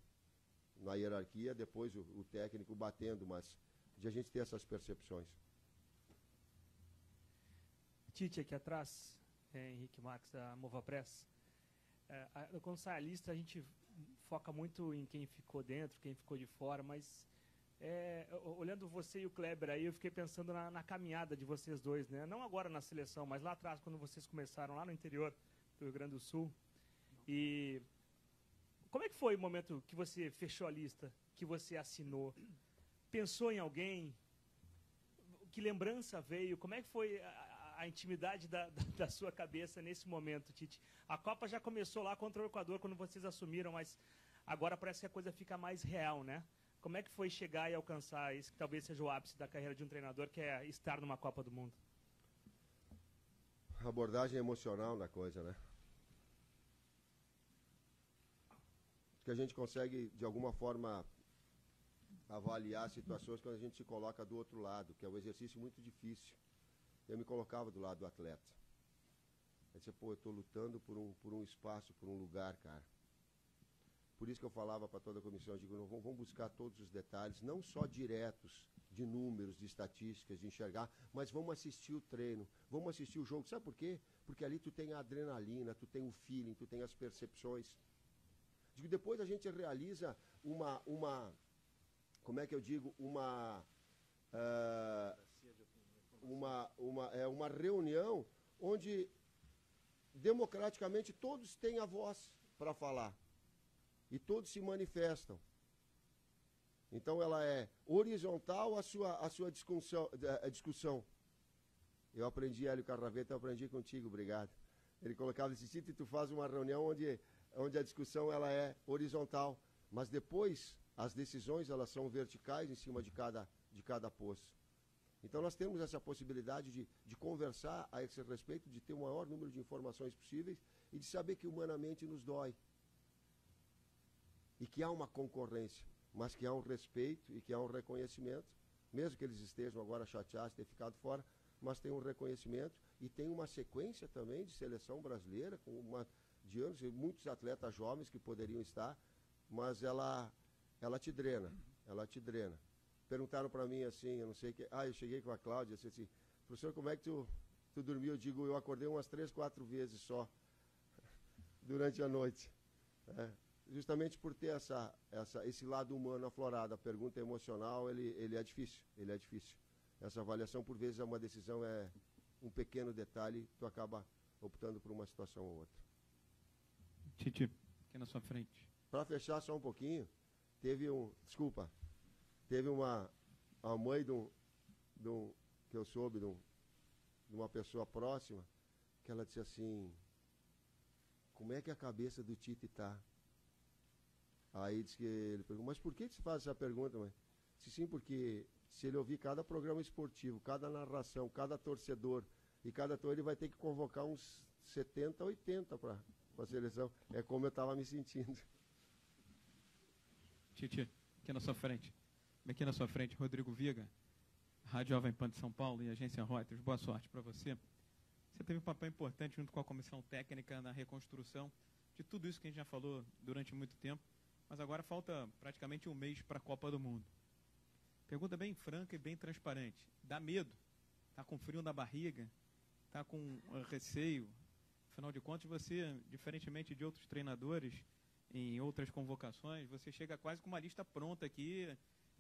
na hierarquia, depois o, o técnico batendo, mas de a gente ter essas percepções. Tite aqui atrás, é, Henrique Marques, da Mova Press. É, quando sai a lista, a gente foca muito em quem ficou dentro, quem ficou de fora, mas é, olhando você e o Kleber aí, eu fiquei pensando na, na, caminhada de vocês dois, né? Não agora na seleção, mas lá atrás, quando vocês começaram lá no interior do Rio Grande do Sul. E como é que foi o momento que você fechou a lista, que você assinou? Pensou em alguém? Que lembrança veio? Como é que foi a intimidade da, da, da, sua cabeça nesse momento, Tite? A Copa já começou lá contra o Equador quando vocês assumiram, mas agora parece que a coisa fica mais real, né? Como é que foi chegar e alcançar isso que talvez seja o ápice da carreira de um treinador, que é estar numa Copa do Mundo? Abordagem emocional na coisa, né? Que a gente consegue, de alguma forma, avaliar situações quando a gente se coloca do outro lado, que é um exercício muito difícil eu me colocava do lado do atleta. Aí disse, pô, eu estou lutando por um, por um espaço, por um lugar, cara. Por isso que eu falava para toda a comissão, eu digo, não, vamos buscar todos os detalhes, não só diretos, de números, de estatísticas, de enxergar, mas vamos assistir o treino, vamos assistir o jogo. Sabe por quê? Porque ali tu tem a adrenalina, tu tem o feeling, tu tem as percepções. Digo, depois a gente realiza uma, uma como é que eu digo, uma uh, uma, uma, é, uma reunião onde democraticamente todos têm a voz para falar e todos se manifestam. Então ela é horizontal a sua, a sua discussão, a discussão. Eu aprendi, Hélio Carraveta, eu aprendi contigo, obrigado. Ele colocava esse título e tu faz uma reunião onde, onde a discussão ela é horizontal, mas depois as decisões elas são verticais em cima de cada, de cada poço. Então nós temos essa possibilidade de, de conversar a esse respeito, de ter o maior número de informações possíveis e de saber que humanamente nos dói. E que há uma concorrência, mas que há um respeito e que há um reconhecimento, mesmo que eles estejam agora chateados de ter ficado fora, mas tem um reconhecimento e tem uma sequência também de seleção brasileira, com uma de anos, e muitos atletas jovens que poderiam estar, mas ela, ela te drena, ela te drena. Perguntaram para mim assim, eu não sei que. Ah, eu cheguei com a Cláudia, disse assim, professor, como é que tu, tu dormiu? Eu digo, eu acordei umas três, quatro vezes só [laughs] durante a noite. É, justamente por ter essa, essa, esse lado humano aflorado, a pergunta emocional, ele, ele é difícil, ele é difícil. Essa avaliação, por vezes, é uma decisão, é um pequeno detalhe, tu acaba optando por uma situação ou outra. Titi, aqui na sua frente. Para fechar só um pouquinho, teve um, desculpa, teve uma, a mãe de um, que eu soube, de, de uma pessoa próxima, que ela disse assim, como é que a cabeça do Tite está? Aí disse que ele perguntou, mas por que você faz essa pergunta, mãe? Disse sim, porque se ele ouvir cada programa esportivo, cada narração, cada torcedor e cada ator, ele vai ter que convocar uns 70, 80 para a seleção. É como eu estava me sentindo. Titi, aqui na sua frente. Aqui na sua frente, Rodrigo Viga, Rádio Jovem Pan de São Paulo e Agência Reuters. Boa sorte para você. Você teve um papel importante junto com a comissão técnica na reconstrução de tudo isso que a gente já falou durante muito tempo, mas agora falta praticamente um mês para a Copa do Mundo. Pergunta bem franca e bem transparente. Dá medo? Está com frio na barriga? Está com uh, receio? Afinal de contas, você, diferentemente de outros treinadores em outras convocações, você chega quase com uma lista pronta aqui.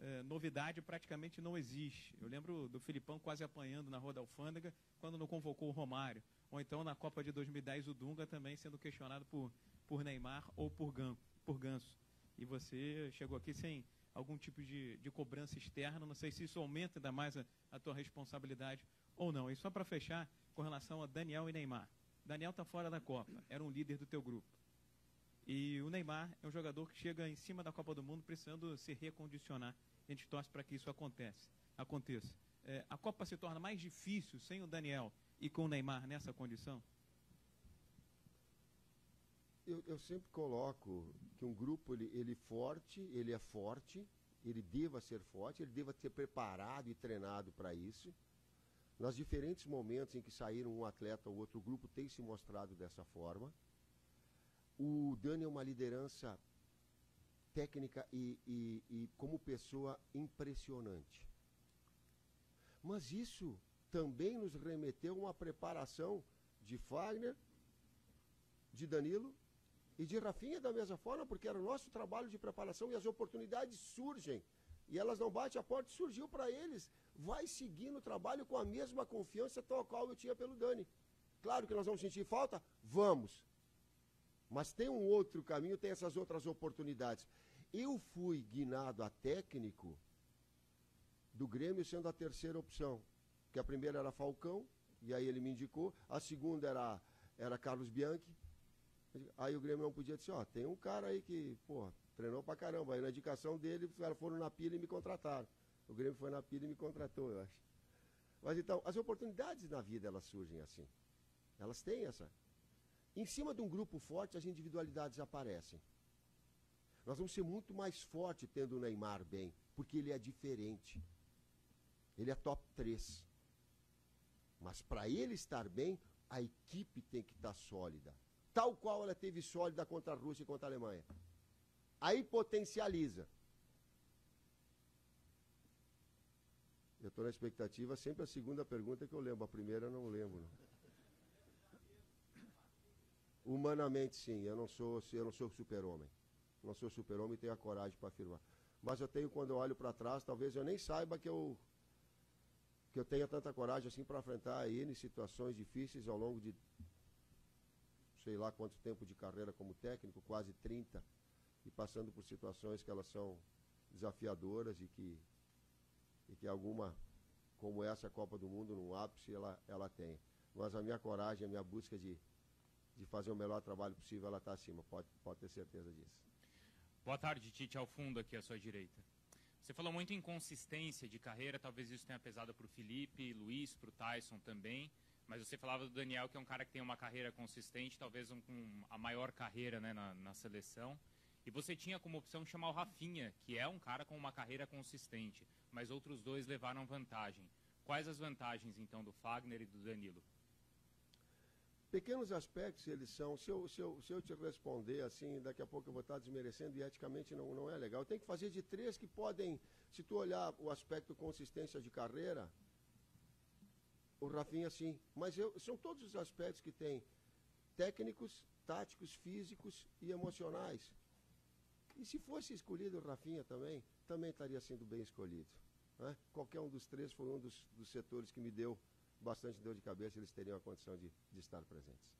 Uh, novidade praticamente não existe. Eu lembro do Filipão quase apanhando na Rua da Alfândega quando não convocou o Romário. Ou então na Copa de 2010 o Dunga também sendo questionado por, por Neymar ou por, Gan, por Ganso. E você chegou aqui sem algum tipo de, de cobrança externa. Não sei se isso aumenta ainda mais a, a tua responsabilidade ou não. E só para fechar, com relação a Daniel e Neymar. Daniel está fora da Copa, era um líder do teu grupo. E o Neymar é um jogador que chega em cima da Copa do Mundo precisando se recondicionar. A gente torce para que isso acontece, aconteça. É, a Copa se torna mais difícil sem o Daniel e com o Neymar nessa condição? eu, eu, sempre coloco que um grupo ele, ele forte, ele é forte, ele deva ser forte, ele deva ser preparado e treinado para isso. Nos diferentes momentos em que saíram um atleta ou outro, grupo tem se mostrado dessa forma. O Dani é uma liderança técnica e, e, e como pessoa impressionante. Mas isso também nos remeteu a uma preparação de Fagner, de Danilo e de Rafinha da mesma forma, porque era o nosso trabalho de preparação e as oportunidades surgem. E elas não batem a porta, surgiu para eles. Vai seguindo o trabalho com a mesma confiança tal qual eu tinha pelo Dani. Claro que nós vamos sentir falta? Vamos. Mas tem um outro caminho, tem essas outras oportunidades. Eu fui guinado a técnico do Grêmio sendo a terceira opção. Que a primeira era Falcão, e aí ele me indicou. A segunda era, era Carlos Bianchi. Aí o Grêmio não podia dizer, ó, tem um cara aí que, pô, treinou pra caramba. Aí na indicação dele, os caras foram na pilha e me contrataram. O Grêmio foi na pilha e me contratou, eu acho. Mas então, as oportunidades na vida, elas surgem assim. Elas têm essa. Em cima de um grupo forte, as individualidades aparecem. Nós vamos ser muito mais forte tendo o Neymar bem, porque ele é diferente. Ele é top 3. Mas para ele estar bem, a equipe tem que estar tá sólida tal qual ela teve sólida contra a Rússia e contra a Alemanha. Aí potencializa. Eu estou na expectativa, sempre a segunda pergunta que eu lembro, a primeira eu não lembro. Não. Humanamente sim, eu não sou, eu não sou super-homem. Não sou super-homem e tenho a coragem para afirmar. Mas eu tenho, quando eu olho para trás, talvez eu nem saiba que eu que eu tenha tanta coragem assim para enfrentar em situações difíceis ao longo de sei lá quanto tempo de carreira como técnico, quase 30, e passando por situações que elas são desafiadoras e que, e que alguma, como essa Copa do Mundo, no ápice, ela, ela tem. Mas a minha coragem, a minha busca de, de fazer o melhor trabalho possível, ela está acima, pode, pode ter certeza disso. Boa tarde, Tite, ao fundo aqui à sua direita. Você falou muito em consistência de carreira, talvez isso tenha pesado para o Felipe, Luiz, para o Tyson também. Mas você falava do Daniel, que é um cara que tem uma carreira consistente, talvez um, com a maior carreira né, na, na seleção. E você tinha como opção chamar o Rafinha, que é um cara com uma carreira consistente, mas outros dois levaram vantagem. Quais as vantagens, então, do Fagner e do Danilo? Pequenos aspectos eles são. Se eu, se, eu, se eu te responder assim, daqui a pouco eu vou estar desmerecendo e eticamente não, não é legal. Tem que fazer de três que podem, se tu olhar o aspecto consistência de carreira, o Rafinha sim. Mas eu, são todos os aspectos que tem técnicos, táticos, físicos e emocionais. E se fosse escolhido o Rafinha também, também estaria sendo bem escolhido. Né? Qualquer um dos três foi um dos, dos setores que me deu bastante dor de cabeça, eles teriam a condição de, de estar presentes.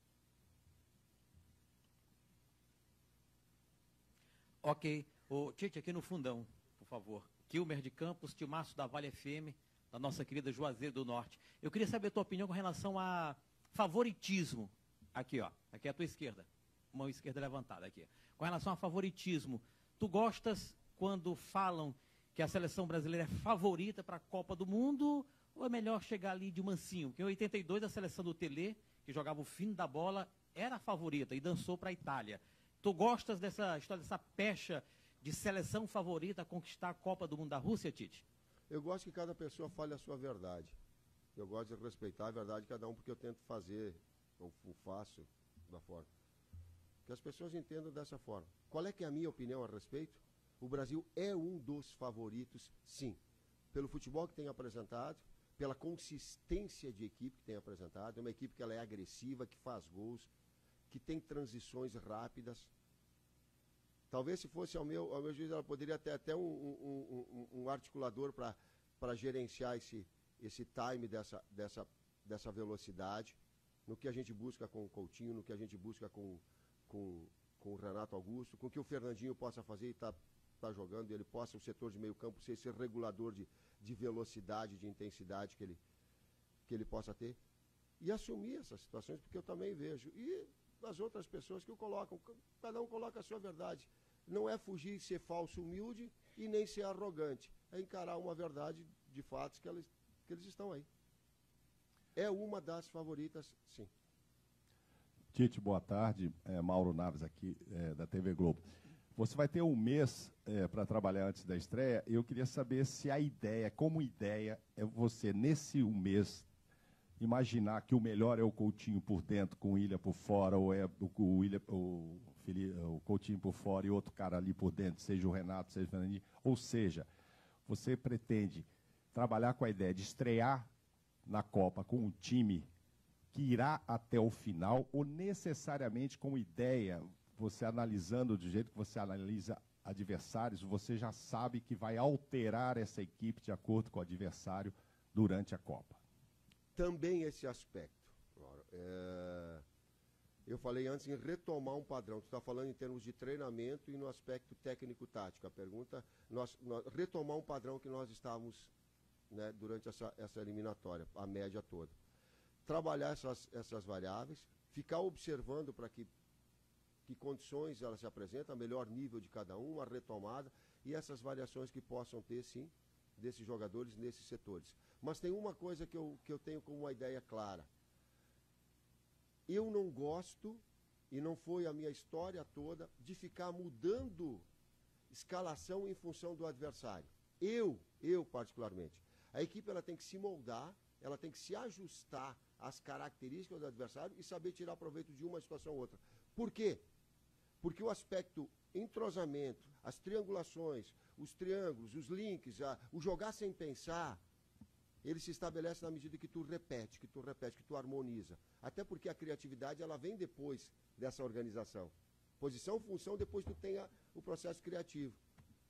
Ok. O Tite, aqui no fundão, por favor. Kilmer de Campos, Timaço da Vale FM, da nossa querida Juazeiro do Norte. Eu queria saber a tua opinião com relação a favoritismo. Aqui, ó. Aqui é a tua esquerda. Mão esquerda levantada aqui. Com relação a favoritismo. Tu gostas quando falam que a seleção brasileira é favorita para a Copa do Mundo ou é melhor chegar ali de mansinho? Porque em 82 a seleção do Tele, que jogava o fim da bola, era a favorita e dançou para a Itália. Tu gostas dessa história, dessa pecha de seleção favorita a conquistar a Copa do Mundo da Rússia, Tite? Eu gosto que cada pessoa fale a sua verdade. Eu gosto de respeitar a verdade de cada um, porque eu tento fazer, ou faço da forma. Que as pessoas entendam dessa forma. Qual é que é a minha opinião a respeito? O Brasil é um dos favoritos, sim. Pelo futebol que tem apresentado, pela consistência de equipe que tem apresentado. É uma equipe que ela é agressiva, que faz gols, que tem transições rápidas. Talvez se fosse ao meu, ao meu juiz, ela poderia ter até um, um, um, um articulador para gerenciar esse, esse time dessa, dessa, dessa velocidade. No que a gente busca com o Coutinho, no que a gente busca com, com, com o Renato Augusto, com o que o Fernandinho possa fazer e está tá jogando, ele possa, o setor de meio campo, ser esse regulador de, de velocidade, de intensidade que ele, que ele possa ter. E assumir essas situações, porque eu também vejo. E as outras pessoas que o colocam, cada um coloca a sua verdade. Não é fugir, ser falso, humilde e nem ser arrogante. É encarar uma verdade de fatos que, elas, que eles estão aí. É uma das favoritas, sim. Tite, boa tarde. É, Mauro Naves aqui, é, da TV Globo. Você vai ter um mês é, para trabalhar antes da estreia. Eu queria saber se a ideia, como ideia, é você, nesse um mês, imaginar que o melhor é o Coutinho por dentro, com o Ilha por fora, ou é o, o, o Coutinho por fora e outro cara ali por dentro, seja o Renato, seja o Fernandinho. Ou seja, você pretende trabalhar com a ideia de estrear na Copa com um time que irá até o final, ou necessariamente com ideia você analisando do jeito que você analisa adversários, você já sabe que vai alterar essa equipe de acordo com o adversário durante a Copa. Também esse aspecto. É... Eu falei antes em retomar um padrão. Tu está falando em termos de treinamento e no aspecto técnico-tático. A pergunta, nós, nós, retomar um padrão que nós estávamos né, durante essa, essa eliminatória, a média toda. Trabalhar essas, essas variáveis, ficar observando para que que condições ela se apresenta, melhor nível de cada um, a retomada e essas variações que possam ter, sim, desses jogadores nesses setores. Mas tem uma coisa que eu, que eu tenho como uma ideia clara. Eu não gosto, e não foi a minha história toda, de ficar mudando escalação em função do adversário. Eu, eu particularmente. A equipe ela tem que se moldar, ela tem que se ajustar às características do adversário e saber tirar proveito de uma situação ou outra. Por quê? Porque o aspecto entrosamento, as triangulações, os triângulos, os links, a, o jogar sem pensar, ele se estabelece na medida que tu repete, que tu repete, que tu harmoniza. Até porque a criatividade ela vem depois dessa organização. Posição, função, depois tu tem a, o processo criativo.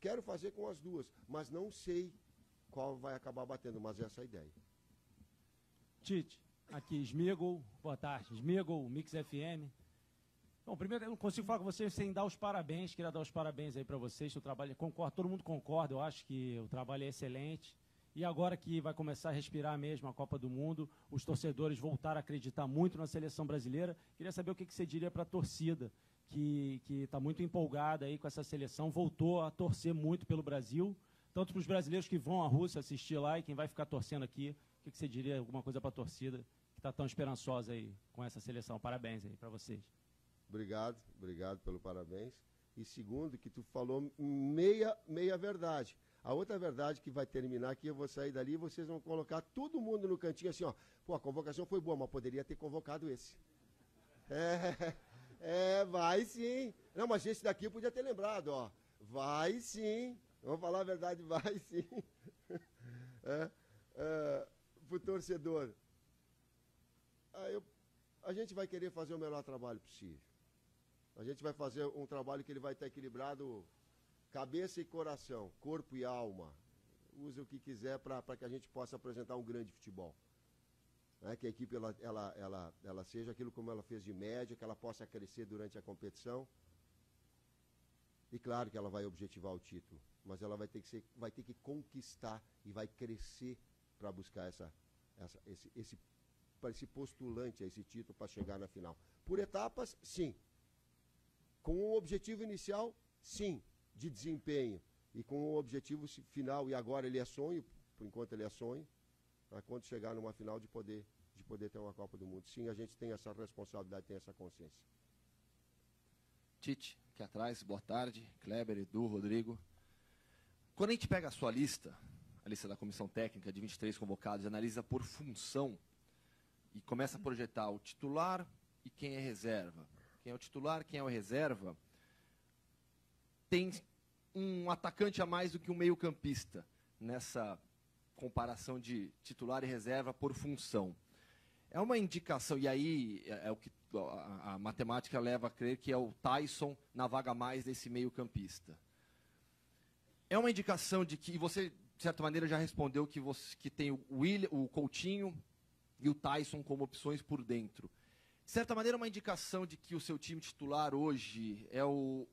Quero fazer com as duas, mas não sei qual vai acabar batendo, mas essa é a ideia. Tite, aqui Smigol, boa tarde. Smigol, Mix FM. Bom, primeiro eu não consigo falar com vocês sem dar os parabéns. Queria dar os parabéns aí para vocês. O trabalho, concordo, todo mundo concorda. Eu acho que o trabalho é excelente. E agora que vai começar a respirar mesmo a Copa do Mundo, os torcedores voltaram a acreditar muito na seleção brasileira. Queria saber o que, você diria para a torcida, que está muito empolgada aí com essa seleção, voltou a torcer muito pelo Brasil. tanto para os brasileiros que vão à Rússia assistir lá e quem vai ficar torcendo aqui. O que você diria, alguma coisa para a torcida que está tão esperançosa aí com essa seleção? Parabéns aí para vocês. Obrigado, obrigado pelo parabéns. E segundo, que tu falou meia, meia verdade. A outra verdade que vai terminar aqui, eu vou sair dali e vocês vão colocar todo mundo no cantinho assim, ó. Pô, a convocação foi boa, mas poderia ter convocado esse. É, é, vai sim. Não, mas esse daqui eu podia ter lembrado, ó. Vai sim. Vamos falar a verdade, [laughs] vai sim. É, é, pro torcedor. Eu, a gente vai querer fazer o melhor trabalho possível. A gente vai fazer um trabalho que ele vai estar equilibrado cabeça e coração, corpo e alma. Use o que quiser para que a gente possa apresentar um grande futebol. Né? Que a equipe ela, ela, ela, ela seja aquilo como ela fez de média, que ela possa crescer durante a competição. E claro que ela vai objetivar o título, mas ela vai ter que, ser, vai ter que conquistar e vai crescer para buscar essa, essa, esse, esse, esse postulante a esse título para chegar na final. Por etapas, sim. Com um objetivo inicial, sim de desempenho e com o objetivo final, e agora ele é sonho, por enquanto ele é sonho, para quando chegar numa final de poder, de poder ter uma Copa do Mundo. Sim, a gente tem essa responsabilidade, tem essa consciência. Tite, aqui atrás, boa tarde. Kleber, Edu, Rodrigo. Quando a gente pega a sua lista, a lista da comissão técnica de 23 convocados, analisa por função e começa a projetar o titular e quem é reserva. Quem é o titular, quem é o reserva tem um atacante a mais do que um meio-campista nessa comparação de titular e reserva por função. É uma indicação, e aí é, é o que a, matemática leva a crer que é o Tyson na vaga mais desse meio-campista. É uma indicação de que, e você, de certa maneira, já respondeu que, você, que tem o, William, o Coutinho e o Tyson como opções por dentro. De certa maneira, uma indicação de que o seu time titular hoje é o,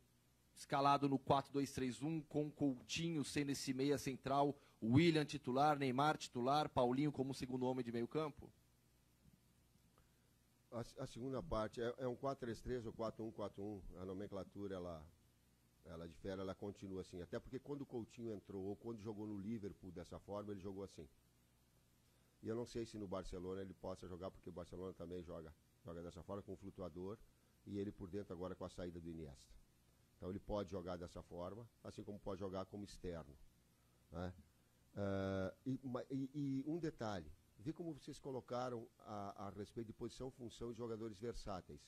escalado no 4-2-3-1, com Coutinho sendo esse meia central, William titular, Neymar titular, Paulinho como segundo homem de meio campo? A, a segunda parte é, é um 4-3-3 ou 4-1-4-1. A nomenclatura ela, ela difere, ela continua assim. Até porque quando o Coutinho entrou ou quando jogou no Liverpool dessa forma, ele jogou assim. E eu não sei se no Barcelona ele possa jogar, porque o Barcelona também joga, joga dessa forma, com o flutuador, e ele por dentro agora com a saída do Iniesta. Então ele pode jogar dessa forma, assim como pode jogar como externo. Né? Uh, e, e, e, um detalhe, vê como vocês colocaram a, a, respeito de posição, função de jogadores versáteis.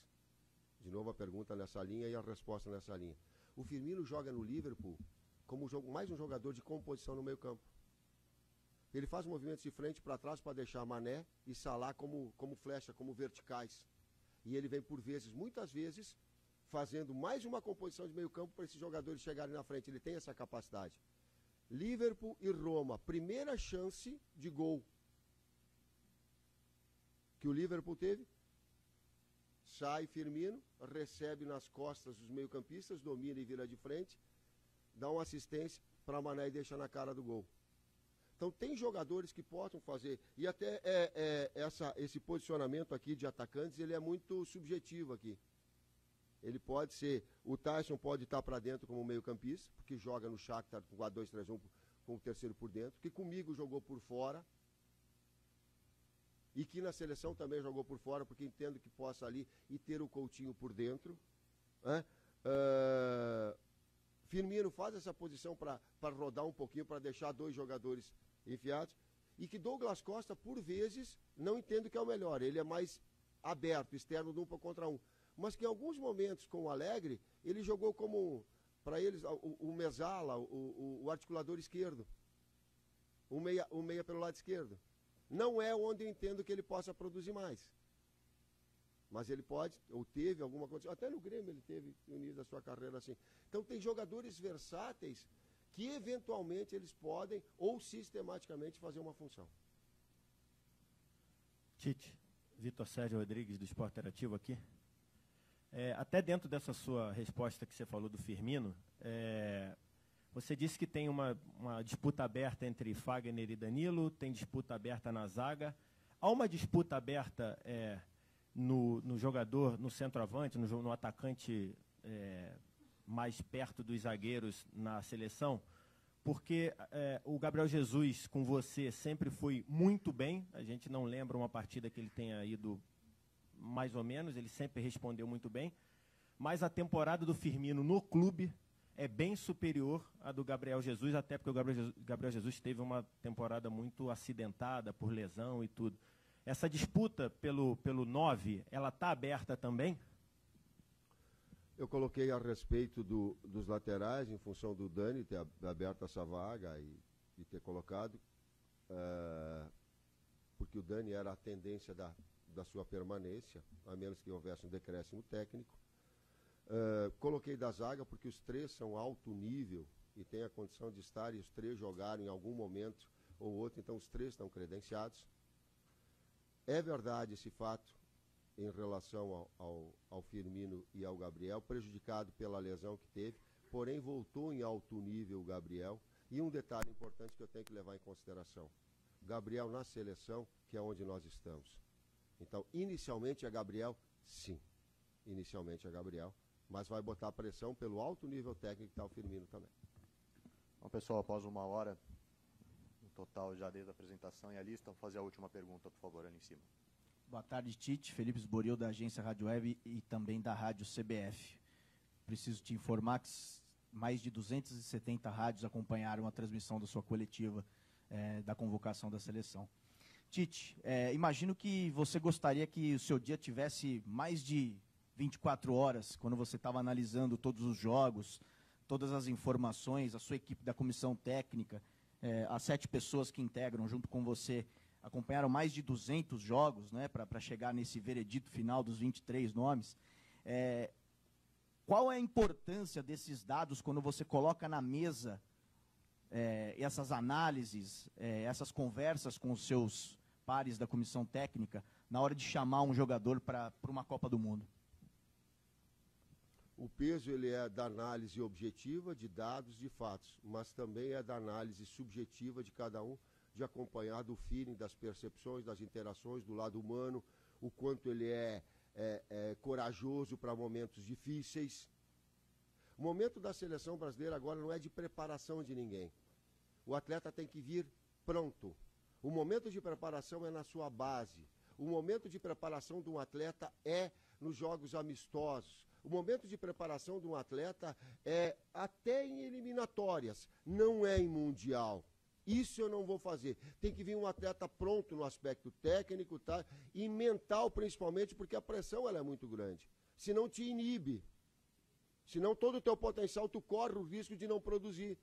De novo a pergunta nessa linha e a resposta nessa linha. O Firmino joga no Liverpool como mais um jogador de composição no meio campo. Ele faz movimentos de frente para trás para deixar Mané e Salah como, como flecha, como verticais. E ele vem por vezes, muitas vezes, fazendo mais uma composição de meio campo para esses jogadores chegarem na frente. Ele tem essa capacidade. Liverpool e Roma, primeira chance de gol que o Liverpool teve. Sai Firmino, recebe nas costas os meio-campistas, domina e vira de frente, dá uma assistência para Mané e deixa na cara do gol. Então tem jogadores que possam fazer. E até é, é, essa, esse posicionamento aqui de atacantes, ele é muito subjetivo aqui. Ele pode ser, o Tyson pode estar para dentro como meio-campista, porque joga no Shakhtar com 4-2-3-1 com o terceiro por dentro, que comigo jogou por fora. E que na seleção também jogou por fora, porque entendo que possa ali e ter o Coutinho por dentro. Né? Uh, Firmino faz essa posição para rodar um pouquinho, para deixar dois jogadores enfiados. E que Douglas Costa, por vezes, não entendo que é o melhor. Ele é mais aberto, externo, dupla contra um mas que em alguns momentos com o Alegre, ele jogou como, para eles, o, o mesala, o, o, o, articulador esquerdo. O meia, o meia pelo lado esquerdo. Não é onde eu entendo que ele possa produzir mais. Mas ele pode, ou teve alguma coisa, até no Grêmio ele teve no início da sua carreira assim. Então tem jogadores versáteis que eventualmente eles podem ou sistematicamente fazer uma função. Tite, Vitor Sérgio Rodrigues do Esporte Interativo aqui. É, até dentro dessa sua resposta que você falou do Firmino, é, você disse que tem uma, uma, disputa aberta entre Fagner e Danilo, tem disputa aberta na zaga. Há uma disputa aberta é, no, no, jogador, no centroavante, no, no atacante é, mais perto dos zagueiros na seleção, porque é, o Gabriel Jesus com você sempre foi muito bem. A gente não lembra uma partida que ele tenha ido mais ou menos, ele sempre respondeu muito bem. Mas a temporada do Firmino no clube é bem superior à do Gabriel Jesus, até porque o Gabriel Jesus, teve uma temporada muito acidentada por lesão e tudo. Essa disputa pelo, pelo 9, ela está aberta também? Eu coloquei a respeito do, dos laterais, em função do Dani ter aberto essa vaga e, e ter colocado, uh, porque o Dani era a tendência da, da sua permanência, a menos que houvesse um decréscimo técnico. Uh, coloquei da zaga porque os três são alto nível e têm a condição de estar e os três jogarem em algum momento ou outro, então os três estão credenciados. É verdade esse fato em relação ao, ao, ao, Firmino e ao Gabriel, prejudicado pela lesão que teve, porém voltou em alto nível o Gabriel. E um detalhe importante que eu tenho que levar em consideração: Gabriel na seleção, que é onde nós estamos. Então, inicialmente é Gabriel, sim. Inicialmente é Gabriel, mas vai botar pressão pelo alto nível técnico que está o Firmino também. Bom, pessoal, após uma hora, no total já desde a apresentação e a lista, vou fazer a última pergunta, por favor, ali em cima. Boa tarde, Tite. Felipe Esboril, da agência Rádio Web e também da Rádio CBF. Preciso te informar que mais de 270 rádios acompanharam a transmissão da sua coletiva é, da convocação da seleção. Tite, é, imagino que você gostaria que o seu dia tivesse mais de 24 horas, quando você estava analisando todos os jogos, todas as informações, a sua equipe da comissão técnica, é, as sete pessoas que integram junto com você, acompanharam mais de 200 jogos né, para chegar nesse veredito final dos 23 nomes. É, qual é a importância desses dados quando você coloca na mesa é, essas análises, é, essas conversas com os seus pares da comissão técnica na hora de chamar um jogador para uma Copa do Mundo? O peso ele é da análise objetiva de dados, de fatos, mas também é da análise subjetiva de cada um, de acompanhar do feeling, das percepções, das interações, do lado humano, o quanto ele é, é, é corajoso para momentos difíceis. O momento da seleção brasileira agora não é de preparação de ninguém. O atleta tem que vir pronto. O momento de preparação é na sua base. O momento de preparação de um atleta é nos jogos amistosos. O momento de preparação de um atleta é até em eliminatórias, não é em mundial. Isso eu não vou fazer. Tem que vir um atleta pronto no aspecto técnico, tá? E mental principalmente, porque a pressão ela é muito grande. Senão te inibe. Senão todo o teu potencial tu corre o risco de não produzir.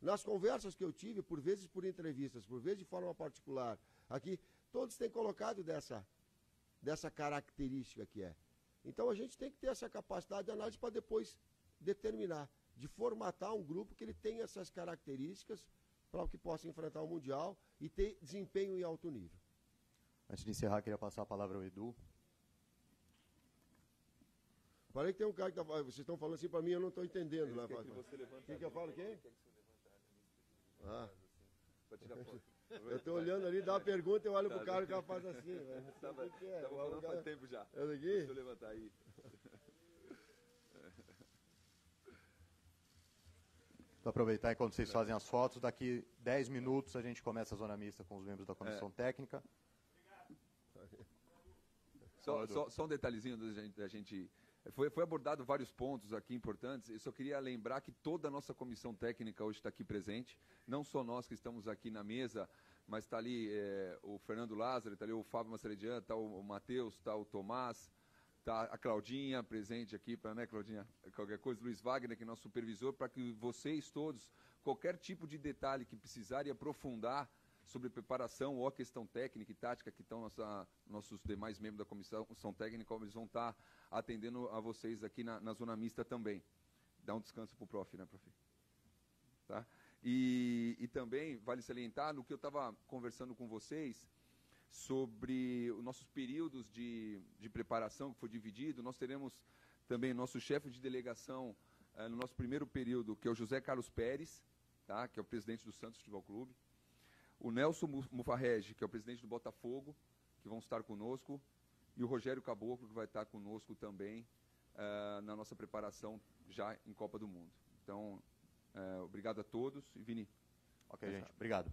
Nas conversas que eu tive, por vezes por entrevistas, por vezes de forma particular, aqui, todos têm colocado dessa, dessa característica que é. Então a gente tem que ter essa capacidade de análise para depois determinar, de formatar um grupo que ele tenha essas características para que possa enfrentar o Mundial e ter desempenho em alto nível. Antes de encerrar, queria passar a palavra ao Edu. Falei que tem um cara que tá, vocês estão falando assim para mim, eu não estou entendendo. Lá, que você levanta quem que eu falo? Quem? Ah. tirar foto. Eu estou olhando ali, dá uma pergunta, eu olho pro cara e o cara faz assim. Né? Tava, o que é. faz tempo já. É daqui? Deixa eu levantar aí. Vou aproveitar enquanto vocês fazem as fotos. Daqui 10 minutos a gente começa a zona mista com os membros da comissão É. técnica. Só, só, só um detalhezinho da gente. Da gente foi, foi abordado vários pontos aqui importantes. Eu só queria lembrar que toda a nossa comissão técnica hoje está aqui presente. Não só nós que estamos aqui na mesa, mas está ali eh, o Fernando Lázaro, está ali o Fábio Maceredian, está o, o Matheus, está o Tomás, está a Claudinha presente aqui, para né, Claudinha? Qualquer coisa, Luiz Wagner, que é nosso supervisor, para que vocês todos, qualquer tipo de detalhe que precisarem aprofundar sobre preparação ou a questão técnica e tática que estão nossa, nossos demais membros da comissão comissão técnica, eles vão estar atendendo a vocês aqui na, na zona mista também. Dá um descanso para o prof, né, prof? Tá? E, e também vale salientar no que eu estava conversando com vocês sobre os nossos períodos de, de preparação que foi dividido. Nós teremos também nosso chefe de delegação eh, no nosso primeiro período, que é o José Carlos Pérez, tá? que é o presidente do Santos Futebol Clube. O Nelson Mu- Mufarrege, que é o presidente do Botafogo, que vão estar conosco. E o Rogério Caboclo, que vai estar conosco também eh, na nossa preparação já em Copa do Mundo. Então, É, obrigado a todos. E Vini. Ok, gente. Obrigado.